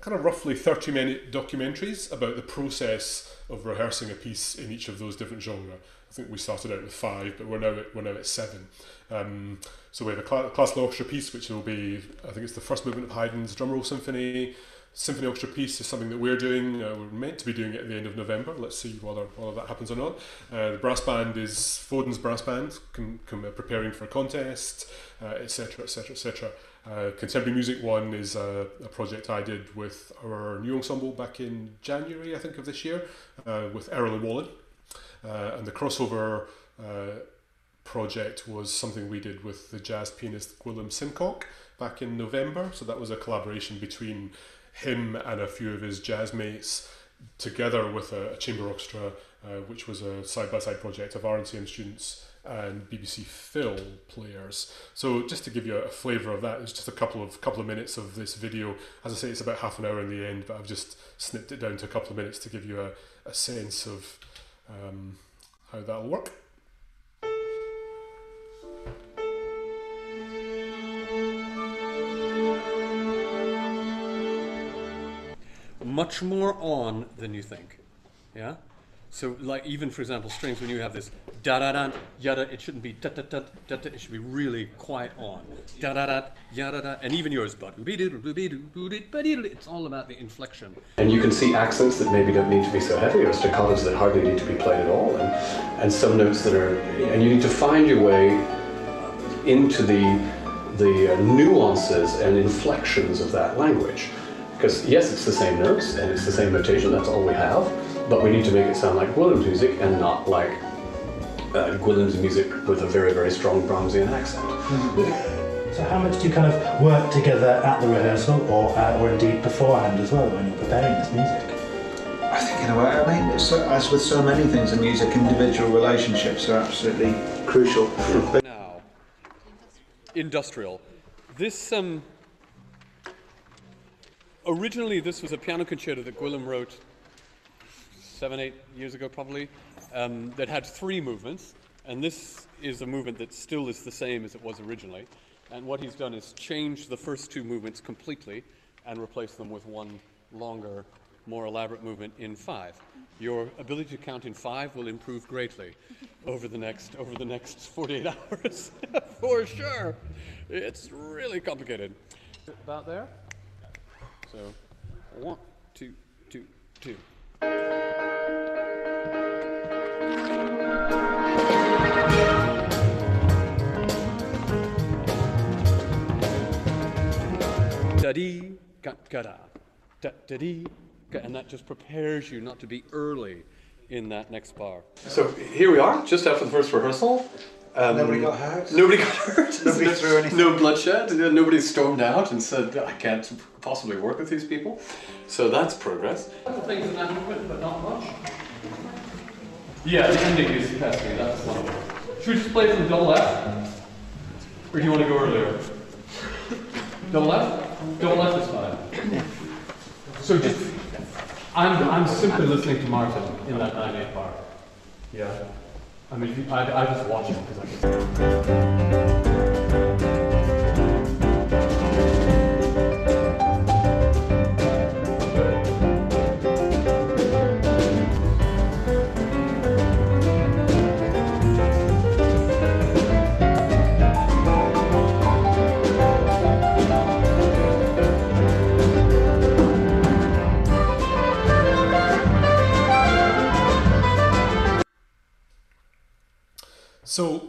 kind of roughly 30 minute documentaries about the process of rehearsing a piece in each of those different genres. Think we started out with five, but we're now at, we're now at seven. Um, so we have a cl- classical orchestra piece, which will be, I think it's the first movement of Haydn's Drumroll Symphony, symphony orchestra piece is something that we're doing. Uh, we're meant to be doing it at the end of November. Let's see whether, whether that happens or not. Uh, the brass band is Foden's brass band, com, com, uh, preparing for a contest, etc., etc., etc. Contemporary Music One is a, a, project I did with our new ensemble back in January, I think, of this year, uh, with Errollyn Wallen. and the crossover project was something we did with the jazz pianist Gwilym Simcock back in November. So that was a collaboration between him and a few of his jazz mates together with a, a chamber orchestra, uh, which was a side by side project of RNCM students and BBC Phil players. So just to give you a flavour of that, it's just a couple of couple of minutes of this video. As I say, it's about half an hour in the end, but I've just snipped it down to a couple of minutes to give you a, a sense of um, how that'll work. much more on than you think. Yeah? So, like, even for example, strings, when you have this da da da yada, it shouldn't be da da da da da, it should be really quiet on. Da da da yada da, and even yours, but it's all about the inflection. And you can see accents that maybe don't need to be so heavy, or staccatos that hardly need to be played at all, and, and some notes that are, and you need to find your way into the, the nuances and inflections of that language. Because yes, it's the same notes and it's the same notation, that's all we have, but we need to make it sound like Gwilym's music and not like uh, Gwilym's music with a very, very strong Brahmsian accent. Mm-hmm. So how much do you kind of work together at the rehearsal or, uh, or indeed beforehand as well when you're preparing this music? I think in a way, I mean, as with so many things in music, individual relationships are absolutely crucial. Now, industrial. This um, originally, this was a piano concerto that Gwilym wrote seven, eight years ago, probably, um, that had three movements. And this is a movement that still is the same as it was originally. And what he's done is change the first two movements completely and replace them with one longer, more elaborate movement in five. Your ability to count in five will improve greatly over the next over the next 48 hours, for sure. It's really complicated. About there. So one, two, two, two. Da dee, ga ga da, da da dee, and that just prepares you not to be early in that next bar. So here we are, just after the first rehearsal. Um, nobody got hurt. Nobody got hurt. Nobody threw anything. No bloodshed. Nobody stormed out and said, "I can't possibly work with these people." So that's progress. Things in that movement, but not much. Yeah, the ending is pesky. That's one. Should we just play from double F, or do you want to go earlier? double F. Double F is fine. So just, I'm I'm simply listening to Martin in that nine eight bar. Yeah. I mean, I, I just watch him because I can. So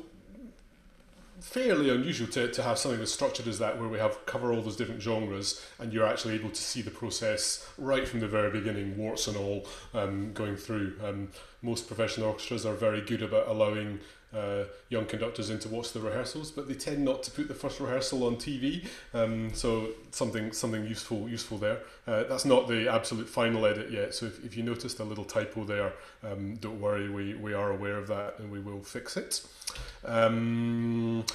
fairly unusual to, to have something as structured as that where we have cover all those different genres and you're actually able to see the process right from the very beginning warts and all um, going through. Um, most professional orchestras are very good about allowing uh, young conductors in to watch the rehearsals but they tend not to put the first rehearsal on TV um, so something something useful useful there. Uh, that's not the absolute final edit yet so if, if you noticed a little typo there um, don't worry we, we are aware of that and we will fix it. Um,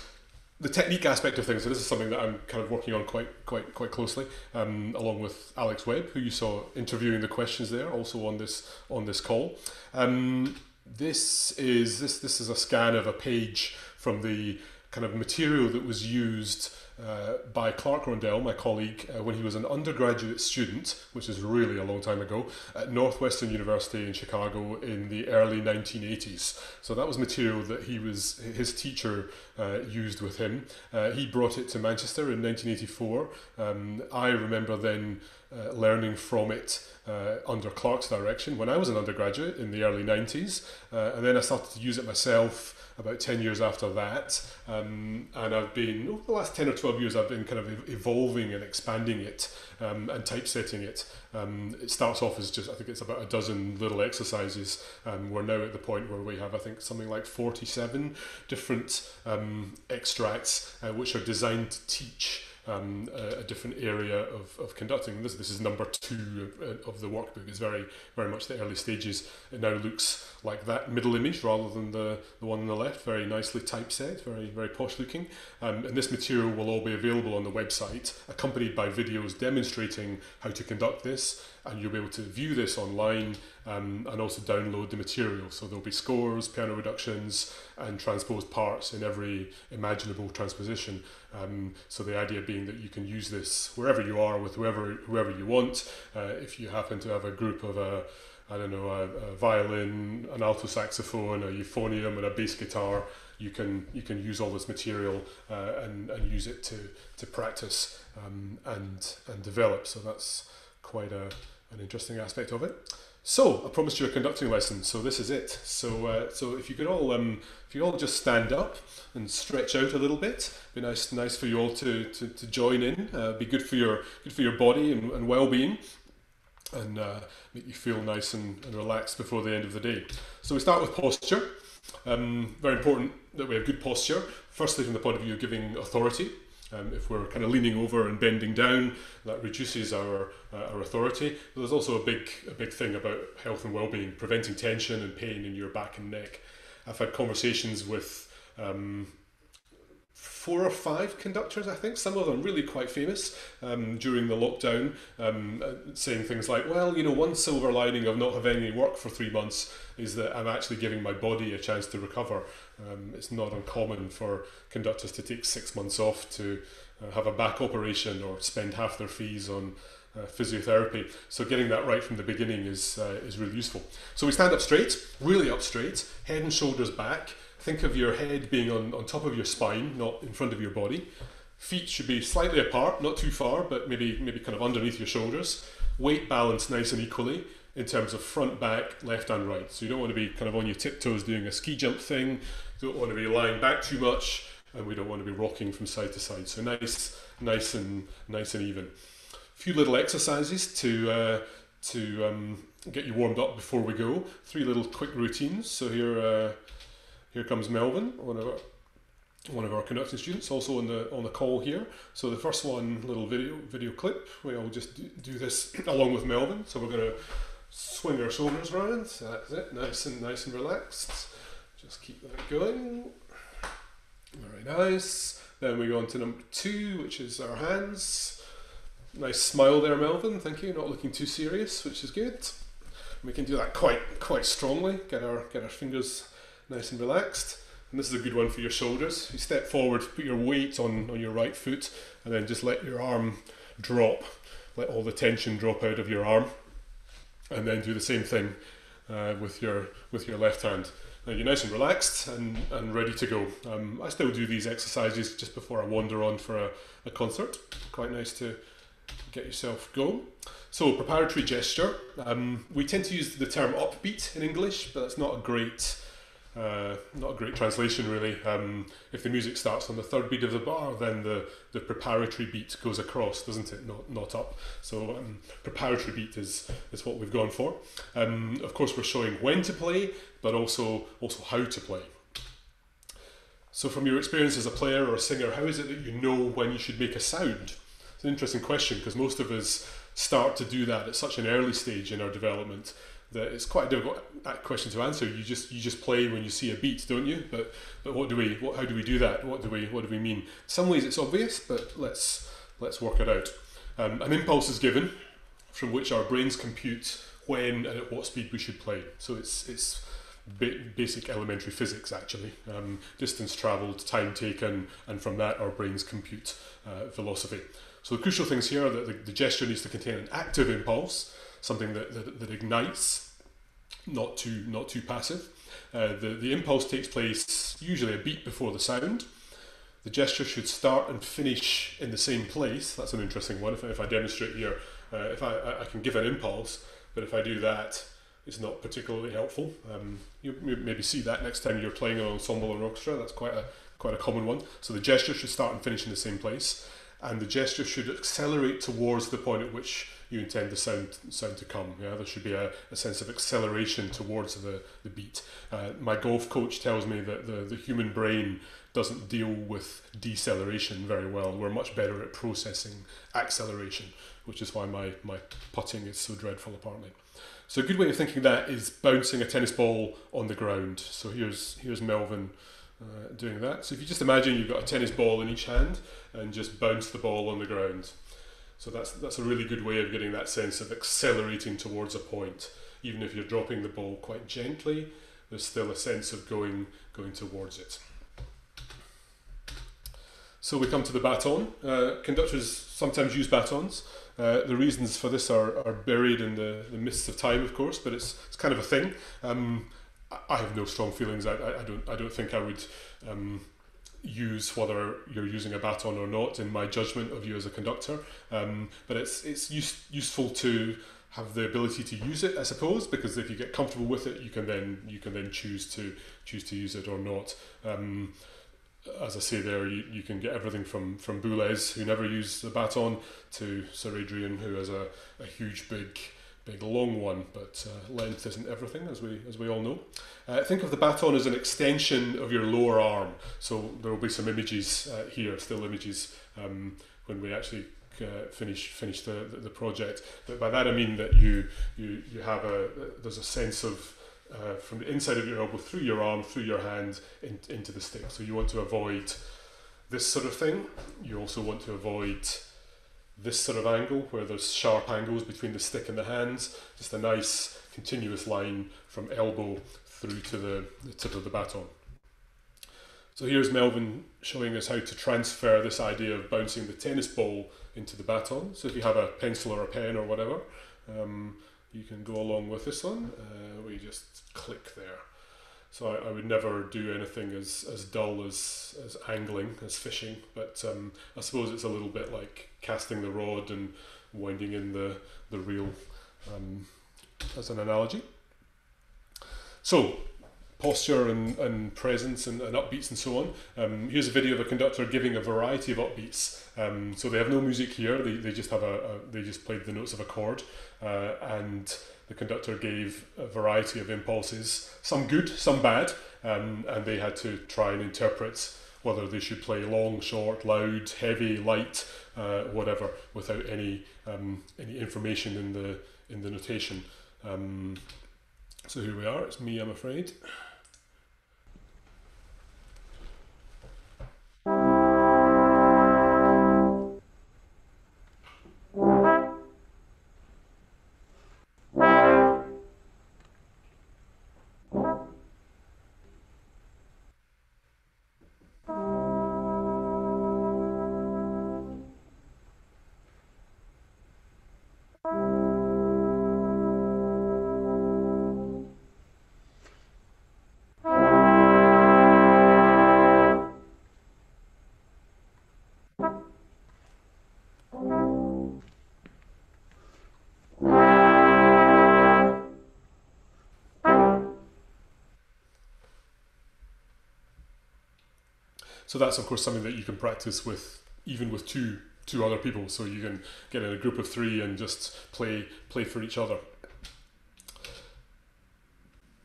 the technique aspect of things, so this is something that I'm kind of working on quite quite quite closely, um, along with Alex Webb, who you saw interviewing the questions there, also on this on this call. Um, this is this this is a scan of a page from the kind of material that was used uh, by Clark Rundell, my colleague, uh, when he was an undergraduate student, which is really a long time ago, at Northwestern University in Chicago in the early 1980s. So that was material that he was his teacher uh, used with him. Uh, he brought it to Manchester in 1984. Um, I remember then uh, learning from it uh, under Clark's direction when I was an undergraduate in the early 90s, uh, and then I started to use it myself about 10 years after that. Um, and I've been, over the last 10 or 12 years, I've been kind of evolving and expanding it um, and typesetting it. Um, it starts off as just, I think it's about a dozen little exercises. Um, we're now at the point where we have, I think, something like 47 different um, extracts uh, which are designed to teach um, a, a, different area of, of conducting. This this is number two of, of the workbook. It's very very much the early stages. It now looks like that middle image rather than the, the one on the left. Very nicely typeset, very very posh looking. Um, and this material will all be available on the website, accompanied by videos demonstrating how to conduct this. And you'll be able to view this online um, and also download the material. So there'll be scores, piano reductions, and transposed parts in every imaginable transposition. Um, so the idea being that you can use this wherever you are with whoever whoever you want. Uh, if you happen to have a group of a I don't know a, a violin, an alto saxophone, a euphonium, and a bass guitar, you can you can use all this material uh, and, and use it to to practice um, and and develop. So that's quite a an interesting aspect of it. So I promised you a conducting lesson. So this is it. So uh, so if you could all um, if you all just stand up and stretch out a little bit, be nice nice for you all to to, to join in. Uh, be good for your good for your body and, and well being, and uh, make you feel nice and, and relaxed before the end of the day. So we start with posture. Um, very important that we have good posture. Firstly, from the point of view of giving authority. Um, if we're kind of leaning over and bending down, that reduces our uh, our authority. But there's also a big a big thing about health and well-being, preventing tension and pain in your back and neck. I've had conversations with um, four or five conductors, I think, some of them really quite famous um, during the lockdown, um, uh, saying things like, well, you know, one silver lining of not having any work for three months is that I'm actually giving my body a chance to recover. Um, it's not uncommon for conductors to take six months off to uh, have a back operation or spend half their fees on uh, physiotherapy. So getting that right from the beginning is uh, is really useful. So we stand up straight, really up straight, head and shoulders back. Think of your head being on, on top of your spine, not in front of your body. Feet should be slightly apart, not too far, but maybe maybe kind of underneath your shoulders. Weight balance nice and equally in terms of front, back, left and right. So you don't want to be kind of on your tiptoes doing a ski jump thing. You don't want to be lying back too much, and we don't want to be rocking from side to side. So nice, nice and nice and even. A few little exercises to uh, to um, get you warmed up before we go. Three little quick routines. So here uh, here comes Melvin, one of our one of our conducting students, also on the on the call here. So the first one, little video video clip. We'll just do, do this along with Melvin. So we're going to swing our shoulders around. That's it. Nice and nice and relaxed. Just keep that going. Very nice. Then we go on to number two, which is our hands. Nice smile there, Melvin. Thank you. Not looking too serious, which is good. We can do that quite quite strongly. Get our get our fingers nice and relaxed. And this is a good one for your shoulders. You step forward, put your weight on, on your right foot, and then just let your arm drop. Let all the tension drop out of your arm and then do the same thing uh, with your with your left hand. Now you're nice and relaxed and, and ready to go. Um, I still do these exercises just before I wander on for a, a concert. Quite nice to get yourself going. So preparatory gesture. Um, we tend to use the term upbeat in English, but that's not a great uh, not a great translation, really. Um, if the music starts on the third beat of the bar, then the, the preparatory beat goes across, doesn't it? Not not up. So um, preparatory beat is is what we've gone for. Um, of course, we're showing when to play, but also also how to play. So, from your experience as a player or a singer, how is it that you know when you should make a sound? It's an interesting question because most of us start to do that at such an early stage in our development that it's quite a difficult question to answer. You just you just play when you see a beat, don't you? But but what do we what how do we do that? What do we what do we mean? In some ways it's obvious, but let's let's work it out. Um, an impulse is given, from which our brains compute when and at what speed we should play. So it's it's ba- basic elementary physics actually. Um, distance travelled, time taken, and from that our brains compute uh. So the crucial things here are that the, the, gesture needs to contain an active impulse, something that, that, that ignites, not too not too passive. Uh, the, the impulse takes place usually a beat before the sound. The gesture should start and finish in the same place. That's an interesting one. If, if I demonstrate here, uh, if I, I can give an impulse, but if I do that, it's not particularly helpful. Um, you maybe see that next time you're playing an ensemble or orchestra. That's quite a quite a common one. So the gesture should start and finish in the same place, and the gesture should accelerate towards the point at which you intend the sound sound to come. Yeah, there should be a, a sense of acceleration towards the the beat. Uh, my golf coach tells me that the the human brain doesn't deal with deceleration very well. We're much better at processing acceleration, which is why my my putting is so dreadful apparently. So a good way of thinking that is bouncing a tennis ball on the ground. So here's here's Melvin uh, doing that. So if you just imagine you've got a tennis ball in each hand and just bounce the ball on the ground. So that's that's a really good way of getting that sense of accelerating towards a point. Even if you're dropping the ball quite gently, there's still a sense of going going towards it. So we come to the baton. Uh, conductors sometimes use batons. Uh, the reasons for this are, are buried in the, the mists of time, of course, but it's, it's kind of a thing. Um, I have no strong feelings. I, I, I, don't I don't think I would um, use whether you're using a baton or not in my judgment of you as a conductor. Um, but it's it's use, useful to have the ability to use it, I suppose, because if you get comfortable with it, you can then you can then choose to choose to use it or not. Um, as I say there, you, you can get everything from, from Boulez, who never used the baton, to Sir Adrian, who has a, a huge, big, big, long one, but uh, length isn't everything, as we, as we all know. Uh, think of the baton as an extension of your lower arm. So there will be some images uh, here, still images, um, when we actually uh, finish finish the, the, the project. But by that I mean that you you you have a there's a sense of uh, from the inside of your elbow through your arm, through your hand, in, into the stick. So you want to avoid this sort of thing. You also want to avoid this sort of angle where there's sharp angles between the stick and the hands. Just a nice continuous line from elbow through to the, the tip of the baton. So here's Melvin showing us how to transfer this idea of bouncing the tennis ball into the baton. So if you have a pencil or a pen or whatever, um, you can go along with this one. Uh, we just click there. So I, I, would never do anything as, as dull as, as angling, as fishing, but um, I suppose it's a little bit like casting the rod and winding in the, the reel um, as an analogy. So posture and, and presence and, and upbeats and so on. Um, here's a video of a conductor giving a variety of upbeats. Um, so they have no music here. They, they just have a, a they just played the notes of a chord, uh, and the conductor gave a variety of impulses, some good, some bad, um, and they had to try and interpret whether they should play long, short, loud, heavy, light, uh, whatever, without any um, any information in the in the notation. Um, so here we are. It's me, I'm afraid. So that's of course something that you can practice with even with two two other people. So you can get in a group of three and just play play for each other.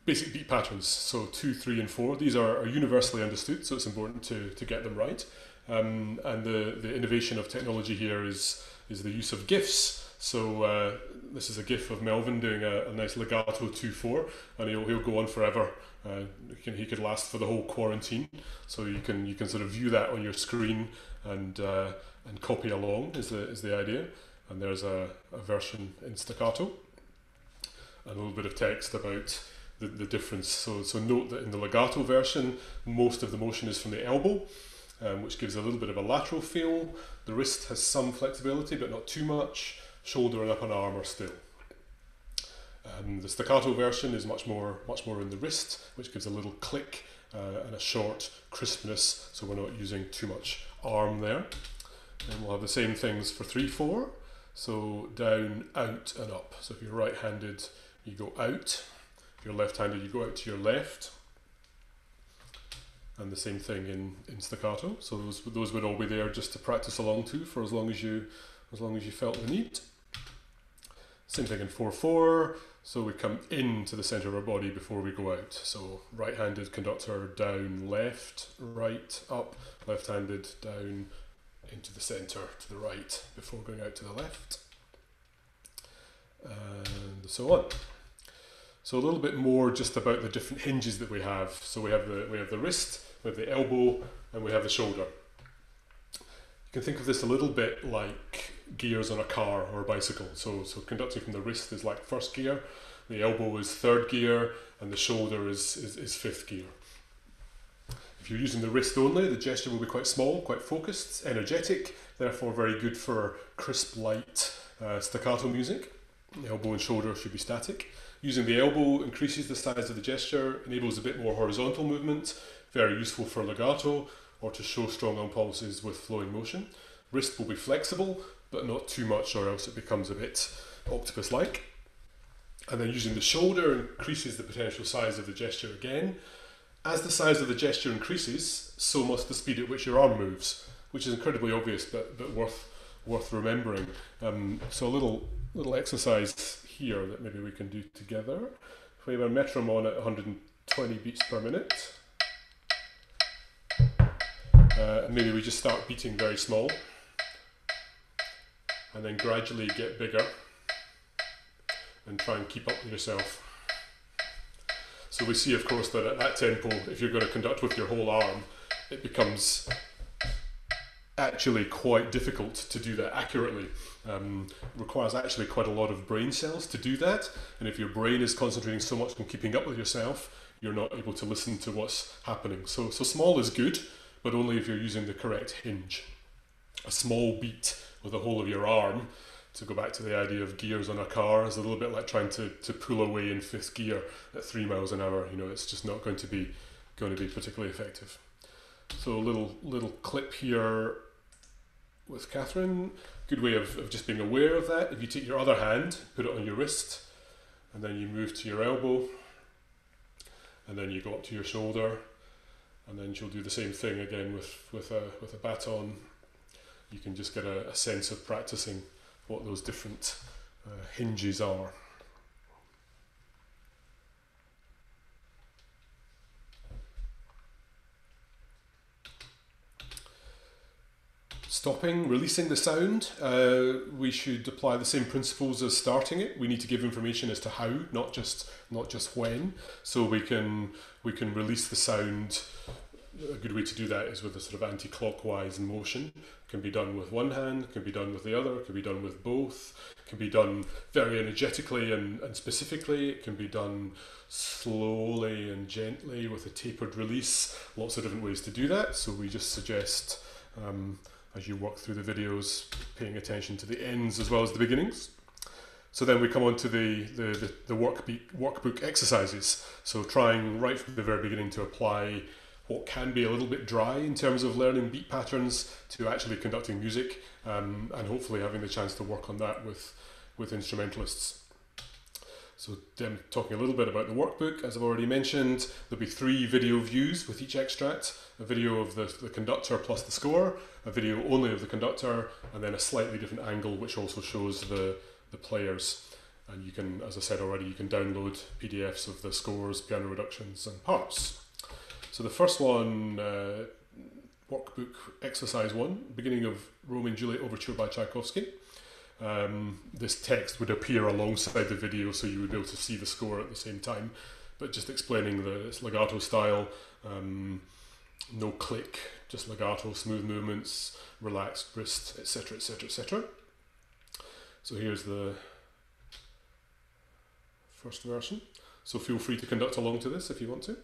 Basic beat patterns, so two, three, and four. These are, are universally understood, so it's important to, to get them right. Um, and the, the innovation of technology here is is the use of GIFs. So uh, this is a GIF of Melvin doing a, a nice legato 2-4, and he'll, he'll go on forever. Uh, he, can, he could last for the whole quarantine. So you can you can sort of view that on your screen and uh, and copy along is the is the idea. And there's a, a version in staccato, and a little bit of text about the, the difference. So, so note that in the legato version, most of the motion is from the elbow, um, which gives a little bit of a lateral feel. The wrist has some flexibility, but not too much. Shoulder and upper arm are still. Um, the staccato version is much more, much more in the wrist, which gives a little click uh, and a short crispness, so we're not using too much arm there. And we'll have the same things for 3-4, so down, out and up. So if you're right-handed, you go out. If you're left-handed, you go out to your left. And the same thing in, in staccato. So those, those would all be there just to practice along to for as long as you, as long as you felt the need. Same thing in 4-4. So we come into the center of our body before we go out. So right-handed conductor down, left, right, up, left-handed down into the center to the right before going out to the left. And so on. So a little bit more just about the different hinges that we have. So we have the we have the wrist, we have the elbow, and we have the shoulder. You can think of this a little bit like gears on a car or a bicycle. So, so conducting from the wrist is like first gear, the elbow is third gear, and the shoulder is, is, is fifth gear. If you're using the wrist only, the gesture will be quite small, quite focused, energetic, therefore very good for crisp, light uh, staccato music. The elbow and shoulder should be static. Using the elbow increases the size of the gesture, enables a bit more horizontal movement, very useful for legato or to show strong impulses with flowing motion. Wrist will be flexible, but not too much or else it becomes a bit octopus-like. And then using the shoulder increases the potential size of the gesture again. As the size of the gesture increases, so must the speed at which your arm moves, which is incredibly obvious but, but worth, worth remembering. Um, so a little, little exercise here that maybe we can do together. If we have a metronome on at 120 beats per minute, uh, maybe we just start beating very small and then gradually get bigger and try and keep up with yourself. So we see, of course, that at that tempo, if you're going to conduct with your whole arm, it becomes actually quite difficult to do that accurately. Um, requires actually quite a lot of brain cells to do that. And if your brain is concentrating so much on keeping up with yourself, you're not able to listen to what's happening. So, so small is good, but only if you're using the correct hinge. A small beat with the whole of your arm, to go back to the idea of gears on a car, is a little bit like trying to, to pull away in fifth gear at three miles an hour. You know, it's just not going to be going to be particularly effective. So a little little clip here with Catherine. Good way of, of just being aware of that. If you take your other hand, put it on your wrist, and then you move to your elbow, and then you go up to your shoulder, and then she'll do the same thing again with, with, a, with a baton. You can just get a, a sense of practicing what those different uh, hinges are. Stopping, releasing the sound, uh, we should apply the same principles as starting it. We need to give information as to how, not just not just when. So we can we can release the sound. A good way to do that is with a sort of anti-clockwise motion. It can be done with one hand, it can be done with the other, it can be done with both, it can be done very energetically and, and specifically. It can be done slowly and gently with a tapered release. Lots of different ways to do that. So we just suggest. Um, as you walk through the videos, paying attention to the ends as well as the beginnings. So then we come on to the, the, the, the workbook, workbook exercises. So trying right from the very beginning to apply what can be a little bit dry in terms of learning beat patterns to actually conducting music um, and hopefully having the chance to work on that with, with instrumentalists. So them talking a little bit about the workbook, as I've already mentioned, there'll be three video views with each extract, a video of the, the conductor plus the score, a video only of the conductor, and then a slightly different angle which also shows the, the players. And you can, as I said already, you can download PDFs of the scores, piano reductions and parts. So the first one, uh, workbook exercise one, beginning of Romeo and Juliet Overture by Tchaikovsky. Um, this text would appear alongside the video so you would be able to see the score at the same time but just explaining the legato style um, no click just legato smooth movements relaxed wrist etc etc etc so here's the first version. So feel free to conduct along to this if you want to.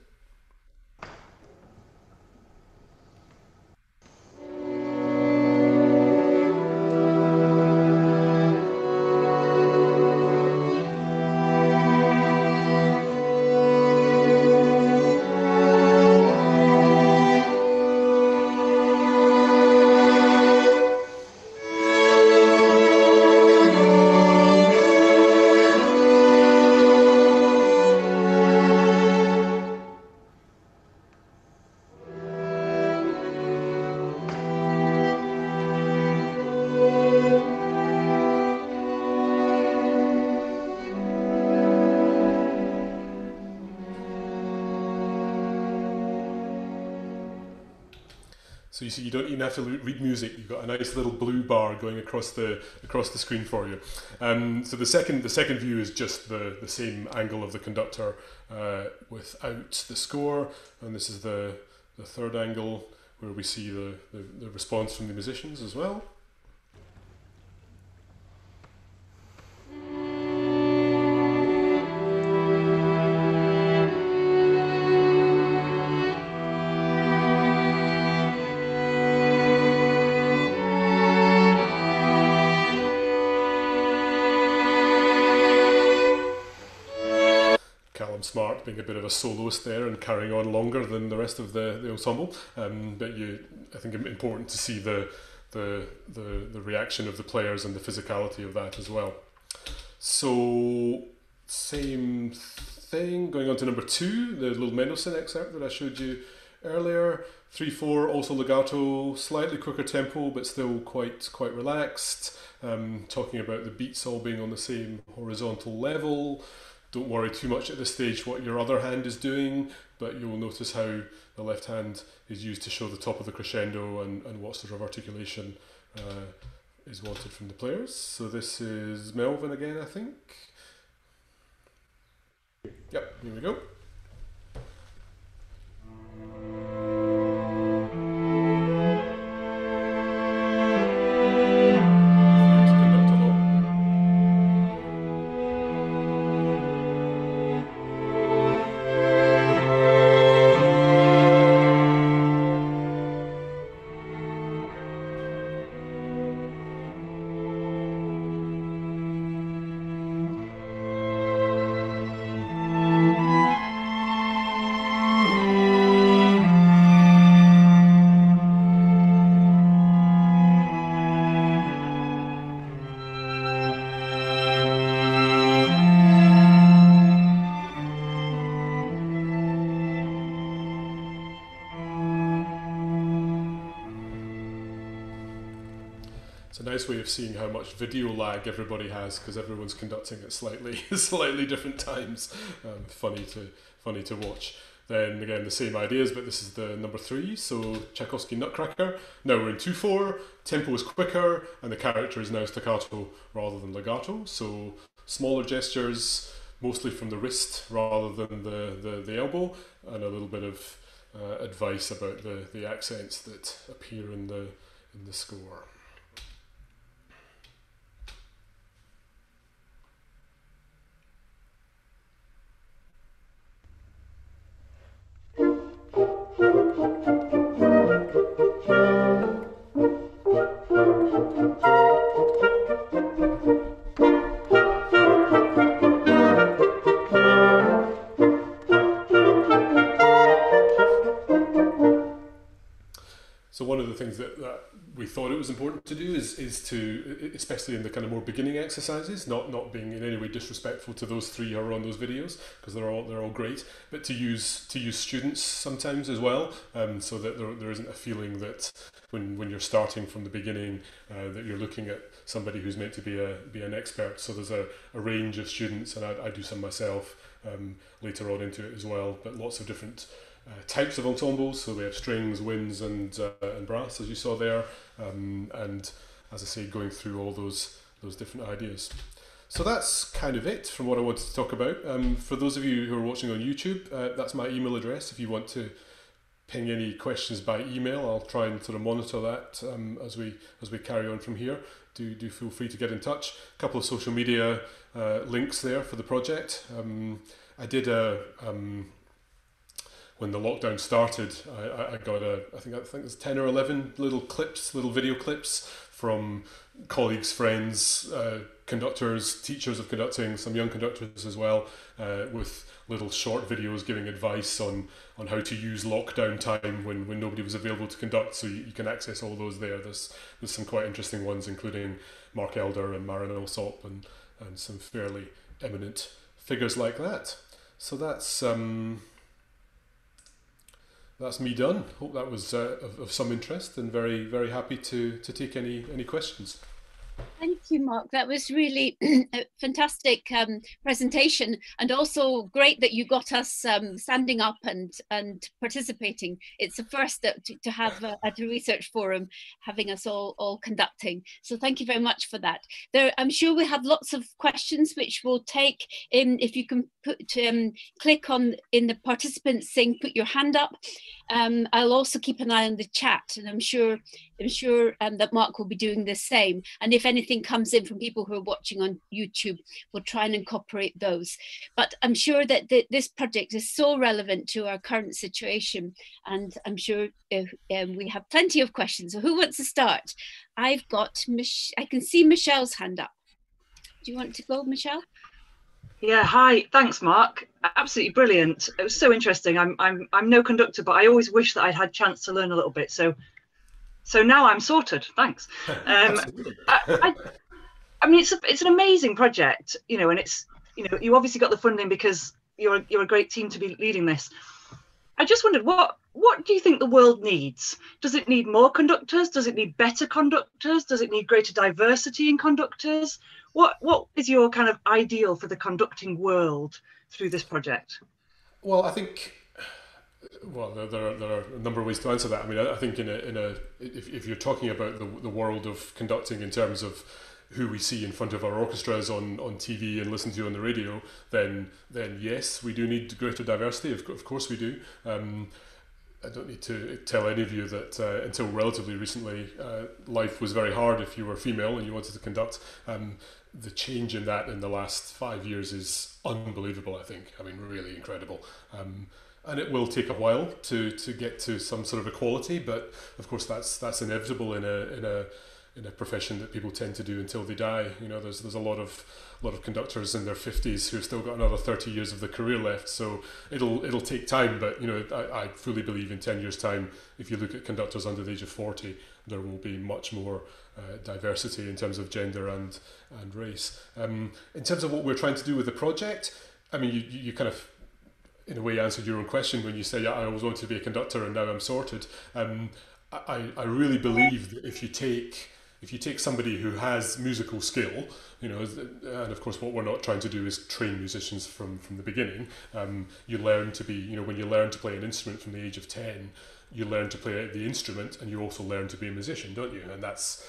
You see, you don't even have to read music. You've got a nice little blue bar going across the across the screen for you. Um, so the second the second view is just the the same angle of the conductor uh, without the score, and this is the the third angle where we see the, the, the response from the musicians as well. Being a bit of a soloist there and carrying on longer than the rest of the, the ensemble. Um, but you, I think, it's important to see the, the the the reaction of the players and the physicality of that as well. So same thing. Going on to number two, the little Mendelssohn excerpt that I showed you earlier. Three four, also legato, slightly quicker tempo, but still quite quite relaxed. Um, talking about the beats all being on the same horizontal level don't worry too much at this stage what your other hand is doing, but you'll notice how the left hand is used to show the top of the crescendo and, and what sort of articulation uh, is wanted from the players. So this is Melvin again, I think. Yep, here we go. Of seeing how much video lag everybody has because everyone's conducting at slightly slightly different times. Um, funny to funny to watch. Then again, the same ideas, but this is the number three. So Tchaikovsky Nutcracker. Now we're in two four. Tempo is quicker, and the character is now staccato rather than legato. So smaller gestures, mostly from the wrist rather than the the, the elbow, and a little bit of uh, advice about the the accents that appear in the in the score. So one of the things that, that we thought it was important to do is is to especially in the kind of more beginning exercises, not not being in any way disrespectful to those three who are on those videos because they're all they're all great, but to use to use students sometimes as well, um, so that there, there isn't a feeling that when when you're starting from the beginning uh, that you're looking at somebody who's meant to be a be an expert. So there's a, a range of students, and I, I do some myself um, later on into it as well, but lots of different uh, types of ensembles. So we have strings, winds, and uh, and brass, as you saw there, um, and as I say, going through all those those different ideas. So that's kind of it from what I wanted to talk about. Um, for those of you who are watching on YouTube, uh, that's my email address. If you want to ping any questions by email, I'll try and sort of monitor that um, as we as we carry on from here. Do do feel free to get in touch. A couple of social media uh, links there for the project. Um, I did a um, when the lockdown started. I, I got a I think I think it was ten or eleven little clips, little video clips from colleagues, friends, uh, conductors, teachers of conducting, some young conductors as well, uh, with little short videos giving advice on on how to use lockdown time when, when nobody was available to conduct. So you, you can access all those there. There's there's some quite interesting ones, including Mark Elder and Marin Alsop and and some fairly eminent figures like that. So that's um, that's me done. Hope that was uh, of, of some interest and very very happy to to take any any questions. Thank you, Mark. That was really a fantastic um, presentation, and also great that you got us um, standing up and and participating. It's the first that, to, to have uh, at a research forum having us all all conducting. So thank you very much for that. There, I'm sure we have lots of questions which we'll take. In if you can put um, click on in the participants thing, put your hand up. Um, I'll also keep an eye on the chat, and I'm sure I'm sure um, that Mark will be doing the same. And if anything comes in from people who are watching on YouTube, we'll try and incorporate those. But I'm sure that this project is so relevant to our current situation, and I'm sure uh, um, we have plenty of questions. So who wants to start? I've got Mich I can see Michelle's hand up. Do you want to go, Michelle? Yeah, hi. Thanks, Mark. Absolutely brilliant. It was so interesting. I'm I'm I'm no conductor, but I always wish that I'd had chance to learn a little bit. So so now I'm sorted. Thanks. Um, I, I, I, mean, it's a, it's an amazing project, you know, and it's you know you obviously got the funding because you're you're a great team to be leading this. I just wondered what what do you think the world needs? Does it need more conductors? Does it need better conductors? Does it need greater diversity in conductors? What what is your kind of ideal for the conducting world through this project? Well, I think well, there, there, are, there are a number of ways to answer that. I mean, I, I think in a, in a if, if you're talking about the, the world of conducting in terms of who we see in front of our orchestras on, on TV and listen to on the radio, then then yes, we do need greater diversity. Of, of course, we do. Um, I don't need to tell any of you that uh, until relatively recently, uh, life was very hard if you were female and you wanted to conduct. Um, the change in that in the last five years is unbelievable. I think. I mean, really incredible. Um, and it will take a while to to get to some sort of equality, but of course that's that's inevitable in a in a in a profession that people tend to do until they die. You know, there's there's a lot of a lot of conductors in their fifties who've still got another thirty years of their career left. So it'll it'll take time, but you know, I, I fully believe in ten years' time, if you look at conductors under the age of forty, there will be much more uh, diversity in terms of gender and and race. Um, in terms of what we're trying to do with the project, I mean, you you kind of in a way answered your own question when you say yeah, I always wanted to be a conductor and now I'm sorted. Um, I, I really believe that if you take if you take somebody who has musical skill, you know, and of course what we're not trying to do is train musicians from from the beginning. Um, you learn to be, you know, when you learn to play an instrument from the age of ten, you learn to play the instrument and you also learn to be a musician, don't you? And that's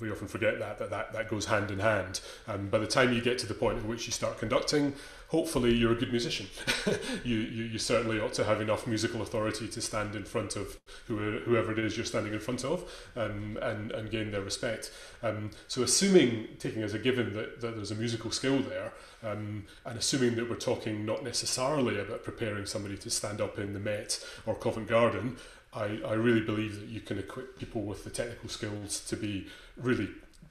we often forget that that that, that goes hand in hand. And by the time you get to the point at which you start conducting, hopefully you're a good musician. you, you you certainly ought to have enough musical authority to stand in front of whoever, whoever it is you're standing in front of, um, and and gain their respect. Um, so assuming taking as a given that, that there's a musical skill there, um, and assuming that we're talking not necessarily about preparing somebody to stand up in the Met or Covent Garden, I, I really believe that you can equip people with the technical skills to be really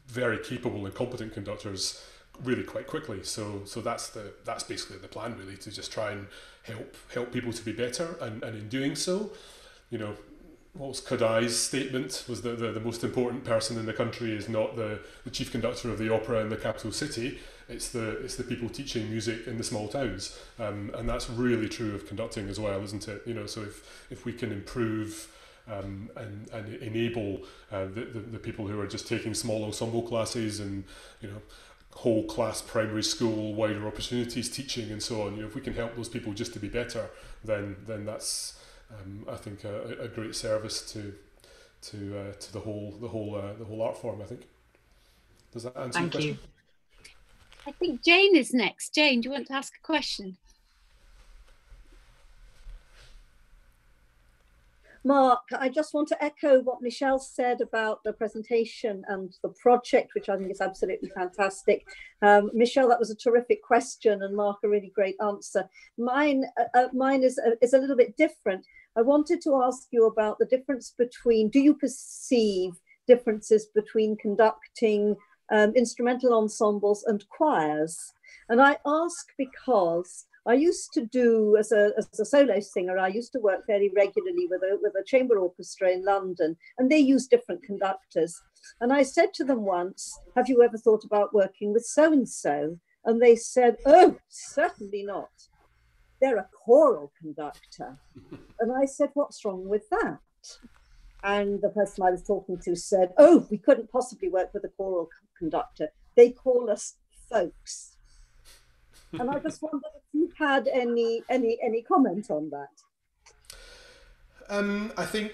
very capable and competent conductors really quite quickly. So so that's the that's basically the plan really to just try and help help people to be better and, and in doing so, you know, what was Kodály's statement was that the, the most important person in the country is not the, the chief conductor of the opera in the capital city, it's the it's the people teaching music in the small towns. Um, and that's really true of conducting as well, isn't it? You know, so if if we can improve um, and, and enable uh, the, the, the people who are just taking small ensemble classes and you know whole class primary school, wider opportunities teaching and so on. You know, if we can help those people just to be better, then then that's um, I think a, a great service to to uh, to the whole the whole uh, the whole art form. I think. Does that answer Thank your question? you. I think Jane is next. Jane, do you want to ask a question? Mark, I just want to echo what Michelle said about the presentation and the project, which I think is absolutely fantastic. Um, Michelle, that was a terrific question, and Mark, a really great answer. Mine, uh, uh mine is uh, is a little bit different. I wanted to ask you about the difference between. Do you perceive differences between conducting um, instrumental ensembles and choirs? And I ask because I used to do as a, as a solo singer, I used to work very regularly with a, with a chamber orchestra in London, and they use different conductors. And I said to them once, Have you ever thought about working with so and so? And they said, Oh, certainly not. They're a choral conductor. and I said, What's wrong with that? And the person I was talking to said, Oh, we couldn't possibly work with a choral conductor. They call us folks and I just wondered if you had any any any comment on that. Um, I think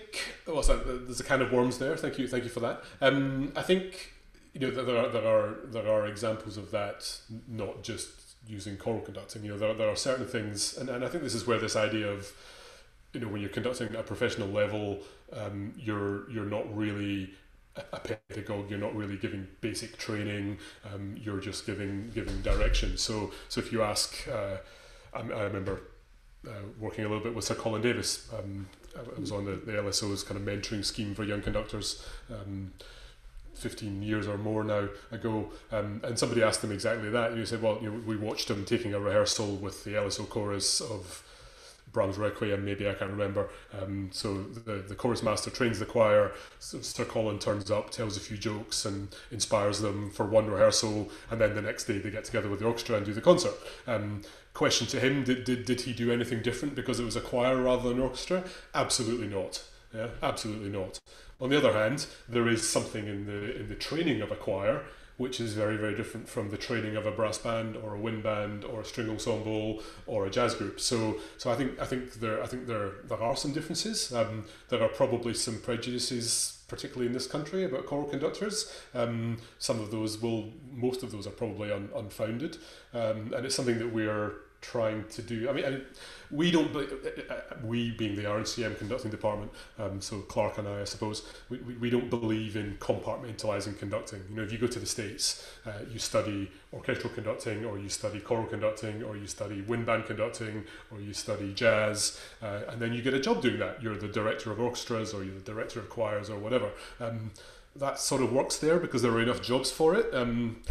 well, so there's a kind of worms there. Thank you, thank you for that. Um, I think you know there are there are there are examples of that, not just using choral conducting. You know, there, there are certain things, and, and I think this is where this idea of you know when you're conducting at a professional level, um, you're you're not really a pedagogue. You're not really giving basic training. Um, you're just giving giving direction. So so if you ask, uh, I, I, remember uh, working a little bit with Sir Colin Davis. Um, I was on the, the LSO's kind of mentoring scheme for young conductors. Um, 15 years or more now ago, um, and somebody asked him exactly that. And he said, "Well, you know, we watched him taking a rehearsal with the LSO chorus of Brahms Requiem, maybe I can't remember. Um, so the, the chorus master trains the choir. Sir Colin turns up, tells a few jokes, and inspires them for one rehearsal, and then the next day they get together with the orchestra and do the concert. Um, question to him: Did, did did he do anything different because it was a choir rather than an orchestra? Absolutely not. Yeah, absolutely not. On the other hand, there is something in the in the training of a choir which is very very different from the training of a brass band or a wind band or a string ensemble or a jazz group. So so I think I think there I think there there are some differences. Um, there are probably some prejudices, particularly in this country, about choral conductors. Um, some of those will most of those are probably un, unfounded, um, and it's something that we are trying to do. I mean, I, we don't, uh, uh, we being the RNCM conducting department, um, so Clark and I, I suppose, we, we, we don't believe in compartmentalizing conducting. You know, if you go to the States, uh, you study orchestral conducting, or you study choral conducting, or you study wind band conducting, or you study jazz, uh, and then you get a job doing that. You're the director of orchestras, or you're the director of choirs, or whatever. Um, that sort of works there because there are enough jobs for it. Um,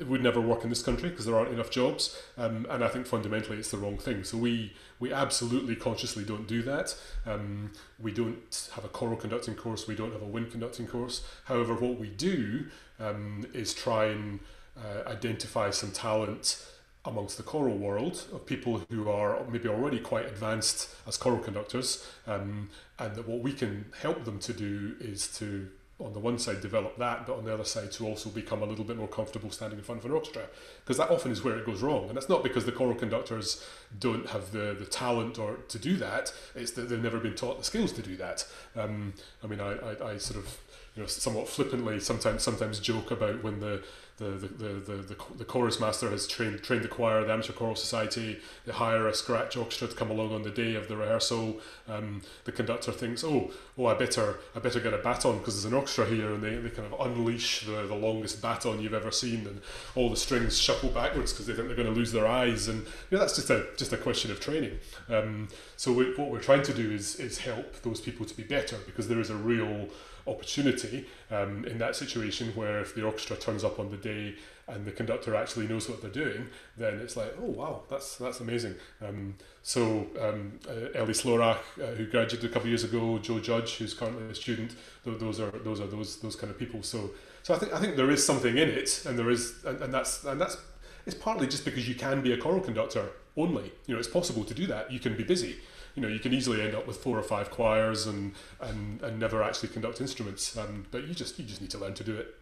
it would never work in this country because there aren't enough jobs, um, and I think fundamentally it's the wrong thing. So we we absolutely consciously don't do that. Um, we don't have a choral conducting course. We don't have a wind conducting course. However, what we do um, is try and uh, identify some talent amongst the choral world of people who are maybe already quite advanced as choral conductors, um, and that what we can help them to do is to on the one side develop that, but on the other side to also become a little bit more comfortable standing in front of an orchestra, because that often is where it goes wrong. And it's not because the choral conductors don't have the, the talent or to do that; it's that they've never been taught the skills to do that. Um, I mean, I, I, I sort of you know somewhat flippantly sometimes sometimes joke about when the the, the, the, the, the chorus master has trained trained the choir, the amateur choral society. They hire a scratch orchestra to come along on the day of the rehearsal. Um, the conductor thinks, oh, oh, I better I better get a baton because there's an orchestra here, and they, they kind of unleash the, the longest baton you've ever seen, and all the strings shuffle backwards because they think they're going to lose their eyes, and you know that's just a just a question of training. Um, so we, what we're trying to do is is help those people to be better because there is a real opportunity um, in that situation where if the orchestra turns up on the day and the conductor actually knows what they're doing, then it's like, oh wow, that's that's amazing. Um, so um, uh, Ellie Slorach, uh, who graduated a couple of years ago, Joe Judge, who's currently a student, those are those are those those kind of people. So so I think I think there is something in it, and there is, and, and that's and that's it's partly just because you can be a choral conductor only. You know, it's possible to do that. You can be busy you know you can easily end up with four or five choirs and and, and never actually conduct instruments. Um, but you just you just need to learn to do it.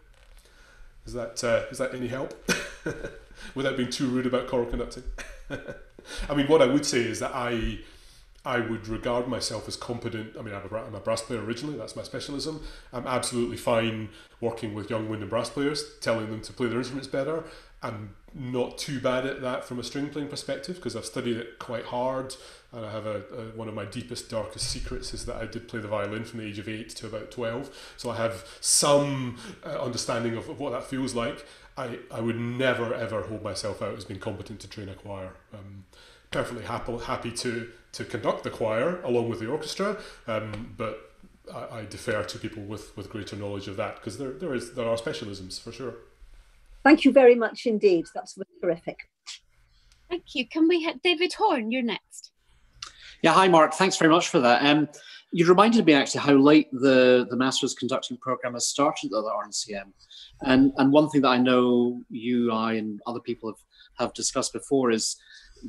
Is that uh, is that any help? Without being too rude about choral conducting. I mean, what I would say is that I I would regard myself as competent. I mean, I'm a, I'm a brass player originally, that's my specialism. I'm absolutely fine working with young wind and brass players, telling them to play their instruments better. I'm not too bad at that from a string playing perspective because I've studied it quite hard. And I have a, a, one of my deepest, darkest secrets is that I did play the violin from the age of eight to about 12. So I have some uh, understanding of, of what that feels like. I, I would never ever hold myself out as being competent to train a choir. Um, perfectly happy, happy to, to conduct the choir along with the orchestra, um, but I, I, defer to people with, with greater knowledge of that because there, there, is, there are specialisms for sure. Thank you very much indeed. That's terrific. Thank you. Can we have David Horn? You're next. Yeah, hi, Mark. Thanks very much for that. Um, you reminded me actually how late the, the Master's Conducting Programme has started at the RNCM. And, and one thing that I know you, I, and other people have, have discussed before is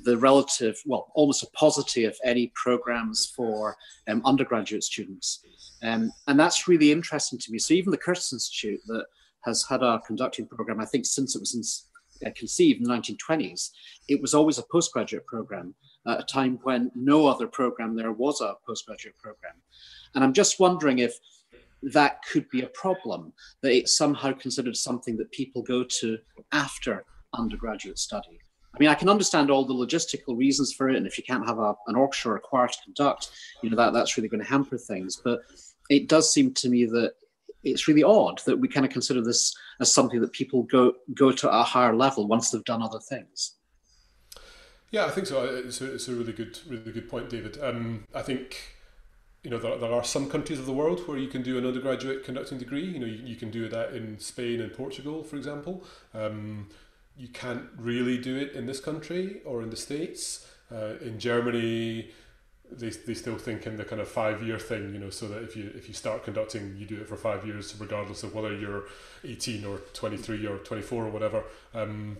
the relative, well, almost a paucity of any programs for um, undergraduate students. Um, and that's really interesting to me. So even the Curtis Institute that has had a conducting program, I think since it was in, uh, conceived in the 1920s, it was always a postgraduate program at a time when no other program there was a postgraduate program. And I'm just wondering if that could be a problem, that it's somehow considered something that people go to after undergraduate study. I mean, I can understand all the logistical reasons for it, and if you can't have a, an orchestra or a choir to conduct, you know that that's really going to hamper things. But it does seem to me that it's really odd that we kind of consider this as something that people go go to a higher level once they've done other things. Yeah, I think so. It's a, it's a really good, really good point, David. Um, I think you know there, there are some countries of the world where you can do an undergraduate conducting degree. You know, you, you can do that in Spain and Portugal, for example. Um, you can't really do it in this country or in the states. Uh, in Germany, they, they still think in the kind of five year thing, you know, so that if you if you start conducting, you do it for five years, regardless of whether you're 18 or 23 or 24 or whatever. Um,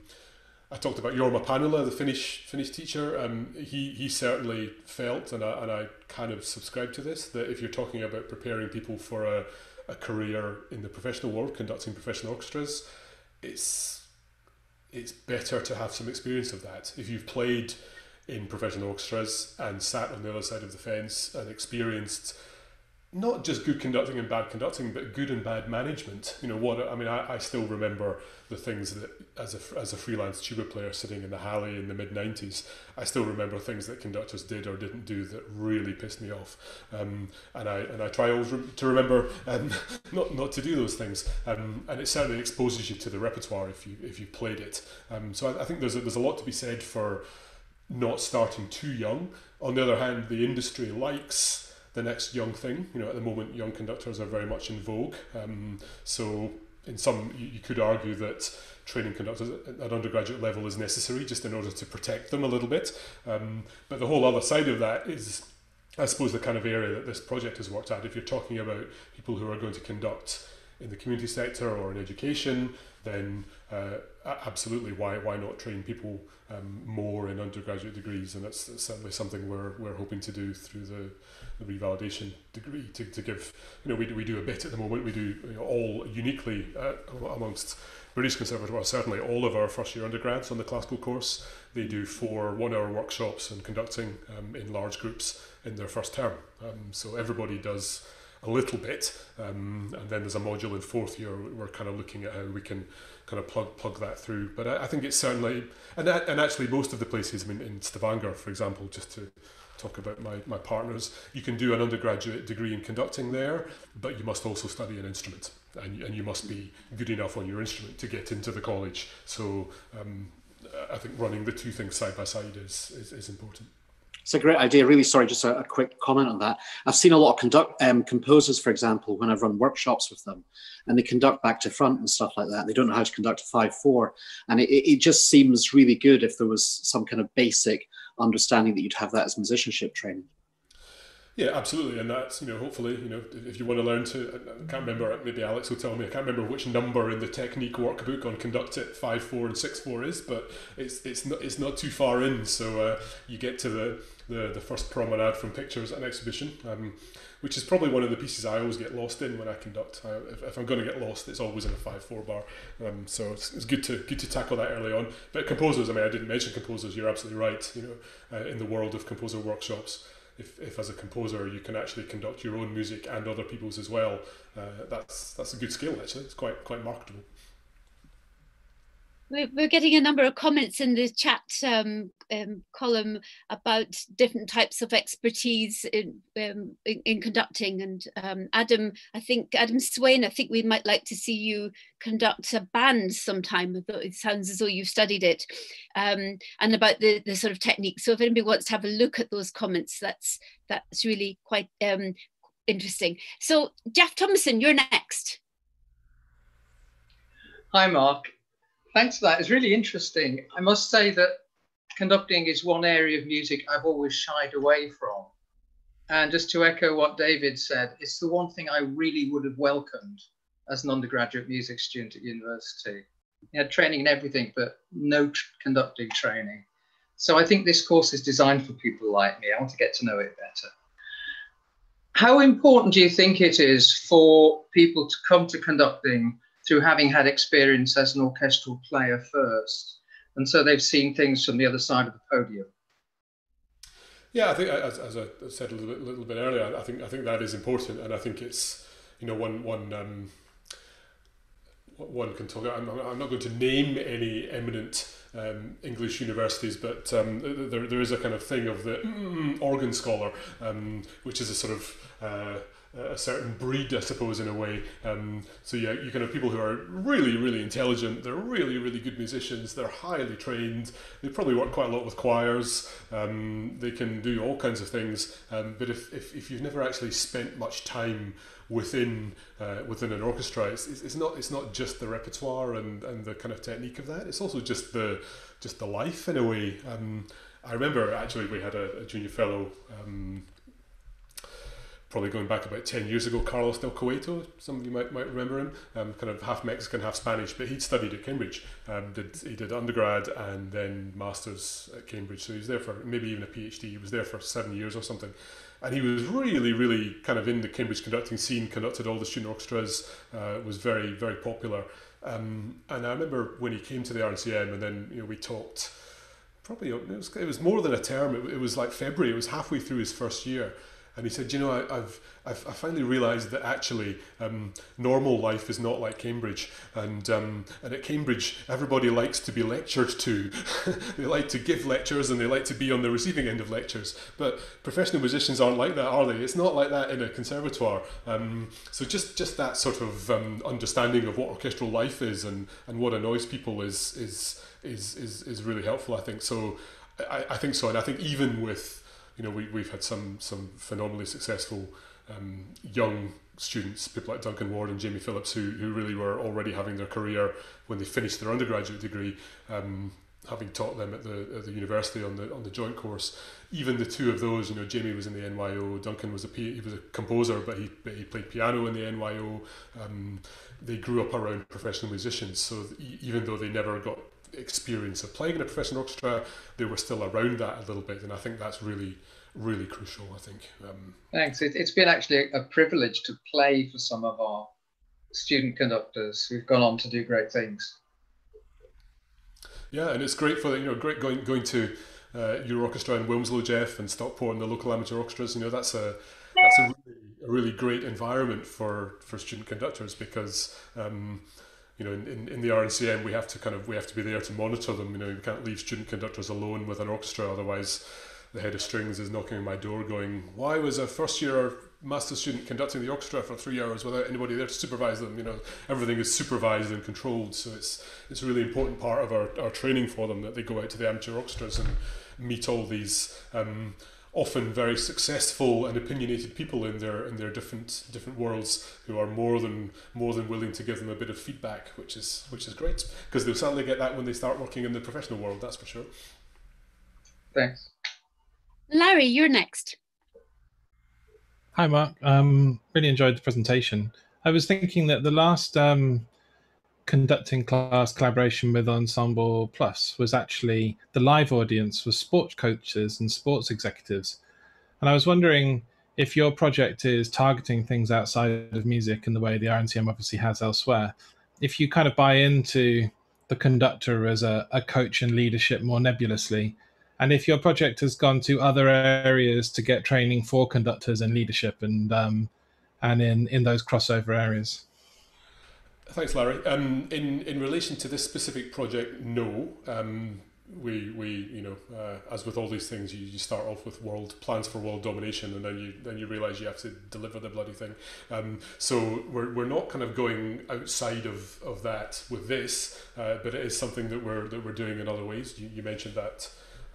I talked about Jorma Panula, the Finnish Finnish teacher. Um, he he certainly felt, and I, and I kind of subscribe to this, that if you're talking about preparing people for a, a career in the professional world, conducting professional orchestras, it's it's better to have some experience of that. If you've played in professional orchestras and sat on the other side of the fence and experienced not just good conducting and bad conducting, but good and bad management. You know what? I mean, I, I still remember the things that as a as a freelance tuba player sitting in the Halle in the mid '90s, I still remember things that conductors did or didn't do that really pissed me off. Um, and I and I try always re- to remember um, not not to do those things. Um, and it certainly exposes you to the repertoire if you if you played it. Um, so I, I think there's a, there's a lot to be said for not starting too young. On the other hand, the industry likes the next young thing. You know, at the moment, young conductors are very much in vogue. Um, so, in some, you, you could argue that training conductors at undergraduate level is necessary just in order to protect them a little bit. Um, but the whole other side of that is, I suppose, the kind of area that this project has worked at. If you're talking about people who are going to conduct in the community sector or in education, then uh, absolutely, why why not train people um, more in undergraduate degrees? And that's, that's certainly something we're we're hoping to do through the the revalidation degree to, to give, you know, we, we do a bit at the moment, we do you know, all uniquely uh, amongst British Conservatoire, certainly all of our first year undergrads on the classical course, they do four one hour workshops and conducting um, in large groups in their first term. Um, so everybody does a little bit, um, and then there's a module in fourth year. We're kind of looking at how we can kind of plug plug that through. But I, I think it's certainly, and and actually most of the places, I mean, in Stavanger, for example, just to talk about my, my partners. You can do an undergraduate degree in conducting there, but you must also study an instrument and, and you must be good enough on your instrument to get into the college. So um, I think running the two things side by side is, is, is important. It's a great idea. Really sorry, just a, a, quick comment on that. I've seen a lot of conduct um, composers, for example, when I've run workshops with them, and they conduct back to front and stuff like that. They don't know how to conduct a five four, and it, it just seems really good if there was some kind of basic understanding that you'd have that as musicianship training. Yeah, absolutely, and that's you know hopefully you know if you want to learn to I can't remember maybe Alex will tell me I can't remember which number in the technique workbook on conduct it five four and six four is, but it's it's not it's not too far in, so uh, you get to the, the the first promenade from pictures at an exhibition. Um, which is probably one of the pieces I always get lost in when I conduct. I, if, if, I'm going to get lost, it's always in a five four bar. Um, so it's, it's, good to good to tackle that early on. But composers, I mean, I didn't mention composers. You're absolutely right. You know, uh, in the world of composer workshops, if, if as a composer you can actually conduct your own music and other people's as well, uh, that's that's a good skill actually. It's quite quite marketable. We're getting a number of comments in the chat um, um, column about different types of expertise in, um, in, in, conducting. And um, Adam, I think, Adam Swain, I think we might like to see you conduct a band sometime. It sounds as though you've studied it. Um, and about the, the sort of technique. So if anybody wants to have a look at those comments, that's, that's really quite um, interesting. So Jeff Thomason, you're next. Hi, Mark thanks for that. It's really interesting. I must say that conducting is one area of music I've always shied away from. And just to echo what David said, it's the one thing I really would have welcomed as an undergraduate music student at university. You had training in everything, but no conducting training. So I think this course is designed for people like me. I want to get to know it better. How important do you think it is for people to come to conducting through having had experience as an orchestral player first. And so they've seen things from the other side of the podium. Yeah, I think as, as I said a little bit, little bit earlier, I think I think that is important, and I think it's you know one one um, one can talk. I'm, I'm not going to name any eminent um, English universities, but um, there, there is a kind of thing of the mm, organ scholar, um, which is a sort of uh, a certain breed, I suppose, in a way. Um, so yeah, you can have people who are really, really intelligent. They're really, really good musicians. They're highly trained. They probably work quite a lot with choirs. Um, they can do all kinds of things. Um, but if, if, if you've never actually spent much time within uh, within an orchestra, it's, it's not it's not just the repertoire and, and the kind of technique of that. It's also just the just the life in a way. Um, I remember actually we had a, a junior fellow um, probably going back about 10 years ago, Carlos Del Cueto, some of you might, might remember him, um, kind of half Mexican, half Spanish, but he'd studied at Cambridge. Um, did, he did undergrad and then masters at Cambridge. So he was there for maybe even a PhD. He was there for seven years or something. And he was really, really kind of in the Cambridge conducting scene, conducted all the student orchestras, uh, was very, very popular. Um, and I remember when he came to the RNCM and then you know we talked probably it was, it was more than a term it, it was like February it was halfway through his first year and he said, you know, I, have I've I finally realised that actually um, normal life is not like Cambridge, and um, and at Cambridge everybody likes to be lectured to, they like to give lectures and they like to be on the receiving end of lectures. But professional musicians aren't like that, are they? It's not like that in a conservatoire. Um, so just just that sort of um, understanding of what orchestral life is and and what annoys people is is is is, is really helpful. I think so. I, I think so, and I think even with you know, we, we've had some some phenomenally successful um, young students, people like Duncan Ward and Jamie Phillips, who, who really were already having their career when they finished their undergraduate degree, um, having taught them at the at the university on the on the joint course. Even the two of those, you know, Jamie was in the NYO, Duncan was a he was a composer, but he but he played piano in the NYO. Um, they grew up around professional musicians, so even though they never got experience of playing in a professional orchestra, they were still around that a little bit, and I think that's really, really crucial. I think. Um, Thanks. It, has been actually a privilege to play for some of our student conductors who've gone on to do great things. Yeah, and it's great for you know great going going to uh, your orchestra in Wilmslow, Jeff, and Stockport, and the local amateur orchestras. You know that's a that's a really, a really great environment for for student conductors because. Um, you know, in, in, the RNCM, we have to kind of we have to be there to monitor them. You know, we can't leave student conductors alone with an orchestra, otherwise, the head of strings is knocking on my door, going, "Why was a first year master student conducting the orchestra for three hours without anybody there to supervise them?" You know, everything is supervised and controlled, so it's it's a really important part of our, our training for them that they go out to the amateur orchestras and meet all these. Um, often very successful and opinionated people in their in their different different worlds who are more than more than willing to give them a bit of feedback, which is which is great because they'll certainly get that when they start working in the professional world. That's for sure. Thanks, Larry. You're next. Hi, Mark. Um, really enjoyed the presentation. I was thinking that the last um, conducting class collaboration with Ensemble Plus was actually the live audience was sports coaches and sports executives. And I was wondering if your project is targeting things outside of music in the way the RNCM obviously has elsewhere, if you kind of buy into the conductor as a, a coach and leadership more nebulously, and if your project has gone to other areas to get training for conductors and leadership and um, and in in those crossover areas. Thanks, Larry. Um, in in relation to this specific project, no. Um, we we you know uh, as with all these things you, you start off with world plans for world domination and then you then you realize you have to deliver the bloody thing um, so we're, we're not kind of going outside of, of that with this uh, but it is something that we're that we're doing in other ways you, you mentioned that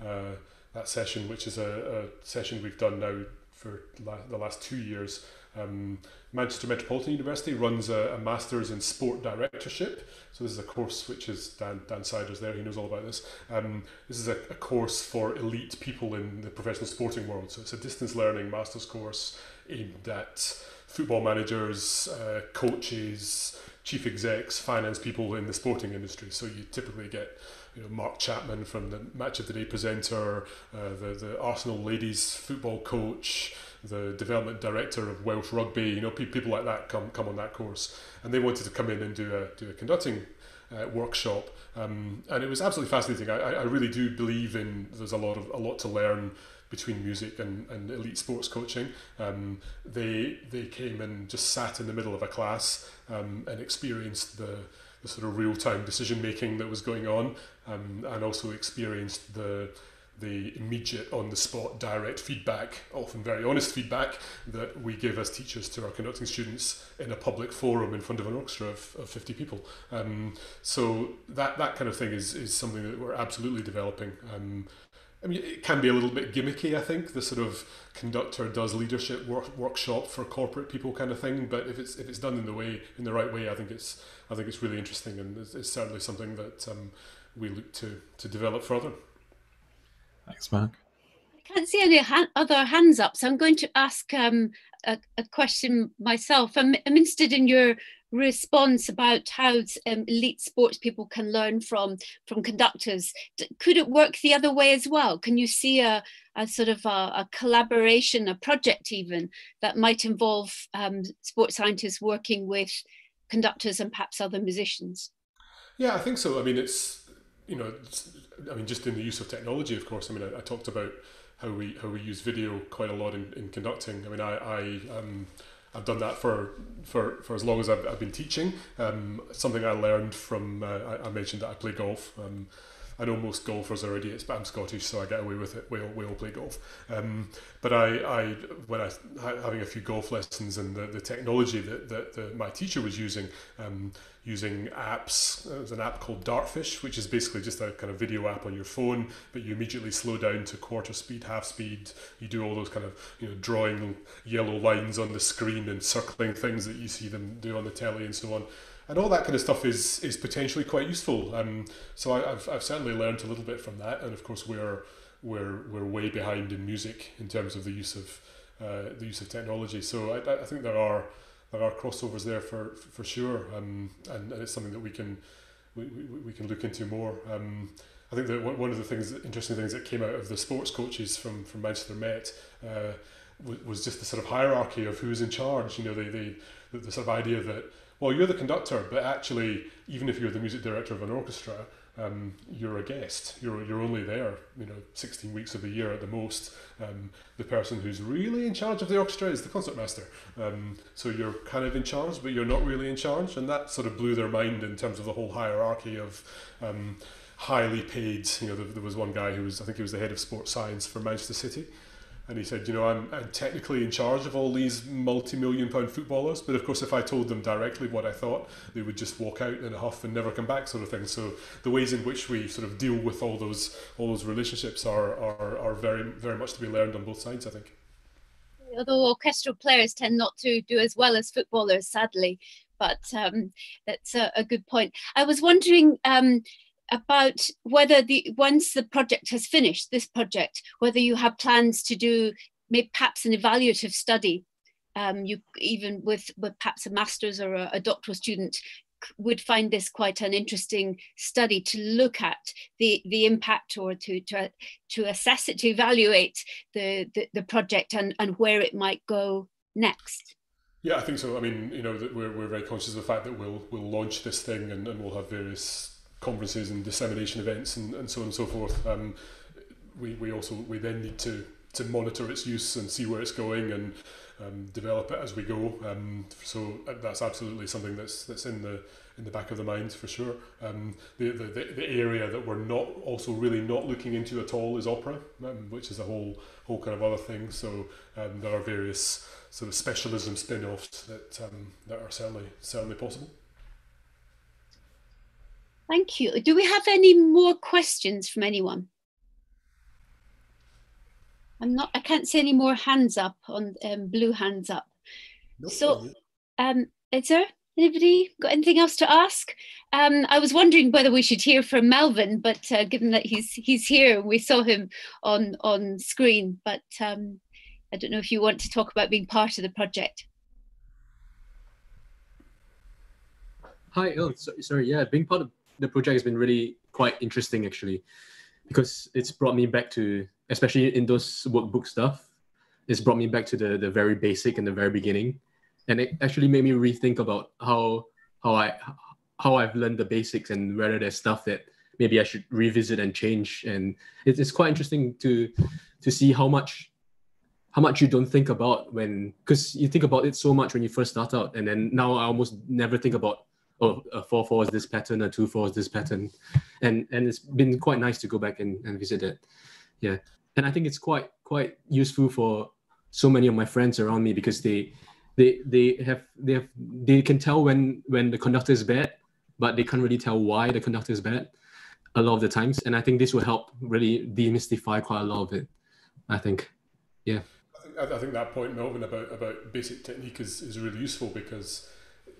uh, that session which is a, a session we've done now for la the last two years um, Manchester Metropolitan University runs a, a, Masters in Sport Directorship. So this is a course which is Dan, Dan Siders there, he knows all about this. Um, this is a, a course for elite people in the professional sporting world. So it's a distance learning master's course aimed at football managers, uh, coaches, chief execs, finance people in the sporting industry. So you typically get you know, Mark Chapman from the Match of the Day presenter, uh, the, the Arsenal ladies football coach, the development director of Welsh Rugby, you know, pe- people like that come come on that course, and they wanted to come in and do a do a conducting uh, workshop, um, and it was absolutely fascinating. I, I really do believe in there's a lot of a lot to learn between music and, and elite sports coaching. Um, they they came and just sat in the middle of a class um, and experienced the the sort of real time decision making that was going on, um, and also experienced the the immediate on the spot direct feedback, often very honest feedback, that we give as teachers to our conducting students in a public forum in front of an orchestra of, of 50 people. Um, so that, that kind of thing is, is something that we're absolutely developing. Um, I mean, it can be a little bit gimmicky, I think, the sort of conductor does leadership work, workshop for corporate people kind of thing. But if it's if it's done in the way in the right way, I think it's I think it's really interesting, and it's, it's certainly something that um, we look to to develop further. Thanks, Mark. I can't see any ha other hands up, so I'm going to ask um, a, a, question myself. I'm, I'm, interested in your response about how um, elite sports people can learn from from conductors. Could it work the other way as well? Can you see a, a sort of a, a, collaboration, a project even, that might involve um, sports scientists working with conductors and perhaps other musicians? Yeah, I think so. I mean, it's you know, I mean, just in the use of technology, of course. I mean, I, I talked about how we how we use video quite a lot in, in conducting. I mean, I, I um, I've done that for for, for as long as I've, I've been teaching. Um, something I learned from uh, I, I mentioned that I play golf. Um, I know most golfers are idiots, but I'm Scottish, so I get away with it. We all, we all play golf. Um, but I, I, when I having a few golf lessons and the, the technology that, that, that my teacher was using, um, using apps. There's an app called Dartfish, which is basically just a kind of video app on your phone, but you immediately slow down to quarter speed, half speed. You do all those kind of you know drawing yellow lines on the screen and circling things that you see them do on the telly and so on and all that kind of stuff is is potentially quite useful. Um, so I, have I've certainly learned a little bit from that, and of course we're we're we're way behind in music in terms of the use of uh, the use of technology. So I, I think there are there are crossovers there for for sure, um, and, and it's something that we can we, we, we can look into more. Um, I think that one of the things, interesting things that came out of the sports coaches from from Manchester Met uh, was just the sort of hierarchy of who's in charge. You know, they the, the sort of idea that well, you're the conductor, but actually, even if you're the music director of an orchestra, um, you're a guest. You're you're only there, you know, 16 weeks of the year at the most. Um, the person who's really in charge of the orchestra is the concertmaster. Um, so you're kind of in charge, but you're not really in charge, and that sort of blew their mind in terms of the whole hierarchy of. Um, highly paid, you know, there, there was one guy who was, I think he was the head of sports science for Manchester City, and he said, you know, I'm, I'm technically in charge of all these multi-million pound footballers, but of course, if I told them directly what I thought, they would just walk out in a huff and never come back, sort of thing. So the ways in which we sort of deal with all those all those relationships are are, are very very much to be learned on both sides, I think. Although orchestral players tend not to do as well as footballers, sadly, but um, that's a, a, good point. I was wondering. Um, about whether the once the project has finished, this project, whether you have plans to do maybe perhaps an evaluative study, um, you even with, with perhaps a master's or a, a doctoral student would find this quite an interesting study to look at the the impact or to to, to assess it to evaluate the, the, the project and and where it might go next. Yeah i think so. I mean you know we're, we're very conscious of the fact that we'll we'll launch this thing and, and we'll have various conferences and dissemination events and, and so on and so forth. Um, we, we also we then need to to monitor its use and see where it's going and um, develop it as we go. Um, so uh, that's absolutely something that's that's in the in the back of the mind for sure. Um, the, the, the area that we're not also really not looking into at all is opera, um, which is a whole whole kind of other thing. So um, there are various sort of specialism spin-offs that um, that are certainly certainly possible. Thank you. Do we have any more questions from anyone? I'm not. I can't see any more hands up on um, blue hands up. Nope, so, um, is there anybody got anything else to ask? Um, I was wondering whether we should hear from Melvin, but uh, given that he's he's here, we saw him on on screen. But um, I don't know if you want to talk about being part of the project. Hi. Oh, sorry. Yeah, being part of the project has been really quite interesting actually, because it's brought me back to especially in those workbook stuff, it's brought me back to the the very basic and the very beginning, and it actually made me rethink about how how I how I've learned the basics and whether there's stuff that maybe I should revisit and change. And it's, it's quite interesting to to see how much how much you don't think about when because you think about it so much when you first start out, and then now I almost never think about oh a four four is this pattern, a two four is this pattern, and and it's been quite nice to go back and, and visit it. Yeah and I think it's quite quite useful for so many of my friends around me because they they they have they have they can tell when when the conductor is bad, but they can't really tell why the conductor is bad a lot of the times. And I think this will help really demystify quite a lot of it. I think, yeah. I think, I think that point, Melvin, about about basic technique is is really useful because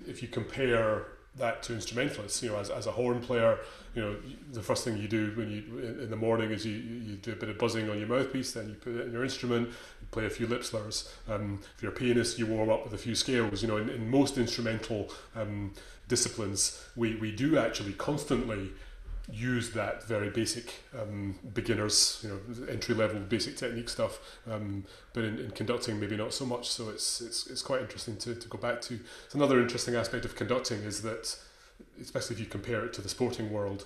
if you compare that to instrumentalists. You know, as, as a horn player, you know, the first thing you do when you in the morning is you, you do a bit of buzzing on your mouthpiece, then you put it in your instrument, you play a few lip slurs. Um, if you're a pianist, you warm up with a few scales. You know, in, in most instrumental um, disciplines, we, we do actually constantly use that very basic um, beginners, you know, entry level basic technique stuff. Um, but in, in, conducting, maybe not so much. So it's it's, it's quite interesting to, to go back to. It's another interesting aspect of conducting is that especially if you compare it to the sporting world.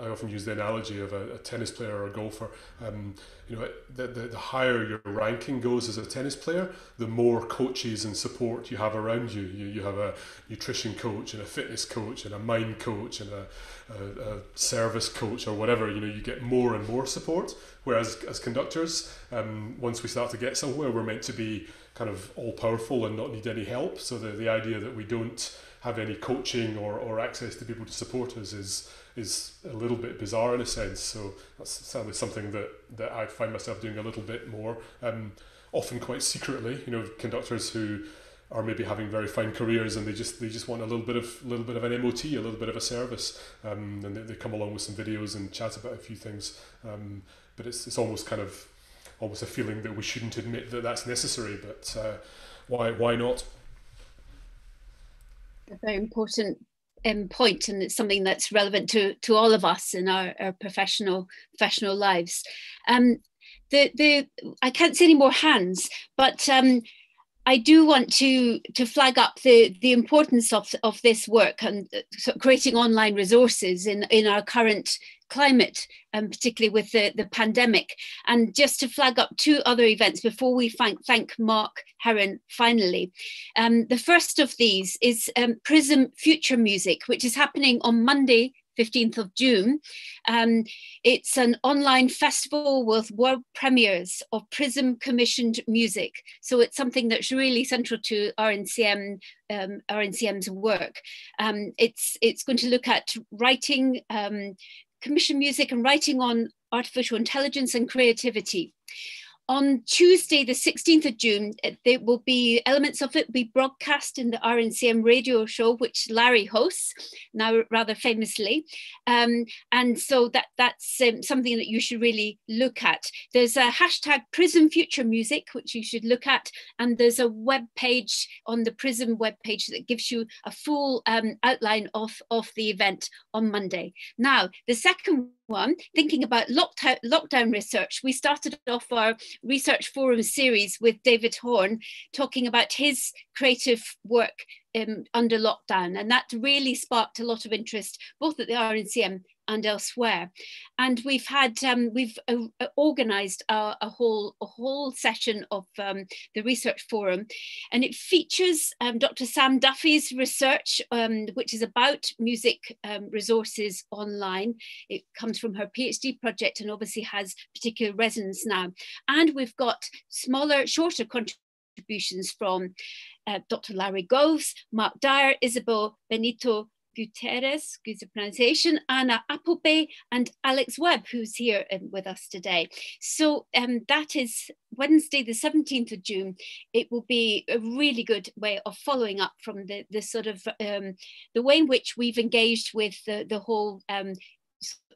I often use the analogy of a, a tennis player or a golfer. Um, you know, the, the, the, higher your ranking goes as a tennis player, the more coaches and support you have around you. You, you have a nutrition coach and a fitness coach and a mind coach and a, a, a service coach or whatever. You know, you get more and more support. Whereas as conductors, um, once we start to get somewhere, we're meant to be kind of all powerful and not need any help. So the, the idea that we don't have any coaching or, or access to people to support us is is a little bit bizarre in a sense. So that's certainly something that, that I find myself doing a little bit more, um, often quite secretly. You know, conductors who are maybe having very fine careers and they just they just want a little bit of little bit of an MOT, a little bit of a service, um, and they, they come along with some videos and chat about a few things. Um, but it's it's almost kind of almost a feeling that we shouldn't admit that that's necessary. But uh, why why not? A very important um, point, and it's something that's relevant to to all of us in our, our professional professional lives. Um, the the I can't see any more hands, but um, I do want to to flag up the the importance of of this work and uh, creating online resources in in our current climate, um, particularly with the, the pandemic. And just to flag up two other events before we thank, thank Mark Heron finally. Um, the first of these is um, Prism Future Music, which is happening on Monday, 15th of June. Um, it's an online festival with world premieres of Prism commissioned music. So it's something that's really central to RNCM, um, RNCM's work. Um, it's, it's going to look at writing, um, commission music and writing on artificial intelligence and creativity. On Tuesday, the 16th of June, there will be elements of it be broadcast in the RNCM radio show, which Larry hosts now rather famously. Um, and so that that's um, something that you should really look at. There's a hashtag Prism Future Music, which you should look at. And there's a web page on the Prism web page that gives you a full um, outline of, of the event on Monday. Now, the second one, thinking about lockdown, lockdown research, we started off our research forum series with David Horne, talking about his creative work um, under lockdown. And that really sparked a lot of interest, both at the RNCM and elsewhere. And we've had um, we've uh, uh, organised a, a, whole a whole session of um, the research forum, and it features um, Dr. Sam Duffy's research, um, which is about music um, resources online. It comes from her PhD project and obviously has particular resonance now. And we've got smaller, shorter contributions from uh, Dr. Larry Goves, Mark Dyer, Isabel Benito Guterres, good pronunciation, Anna Appleby, and Alex Webb, who's here um, with us today. So um, that is Wednesday, the 17th of June. It will be a really good way of following up from the, the sort of um, the way in which we've engaged with the, the whole um,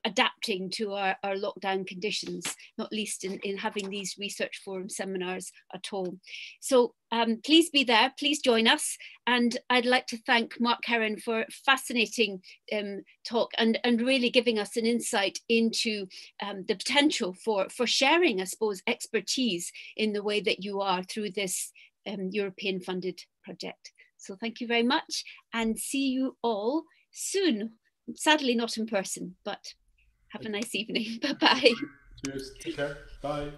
adapting to our, our lockdown conditions, not least in, in having these research forum seminars at all. So um, please be there, please join us. And I'd like to thank Mark Heron for a fascinating um, talk and, and really giving us an insight into um, the potential for, for sharing, I suppose, expertise in the way that you are through this um, European funded project. So thank you very much and see you all soon. Sadly not in person, but have a nice evening. Bye bye. Cheers. Take care. Bye.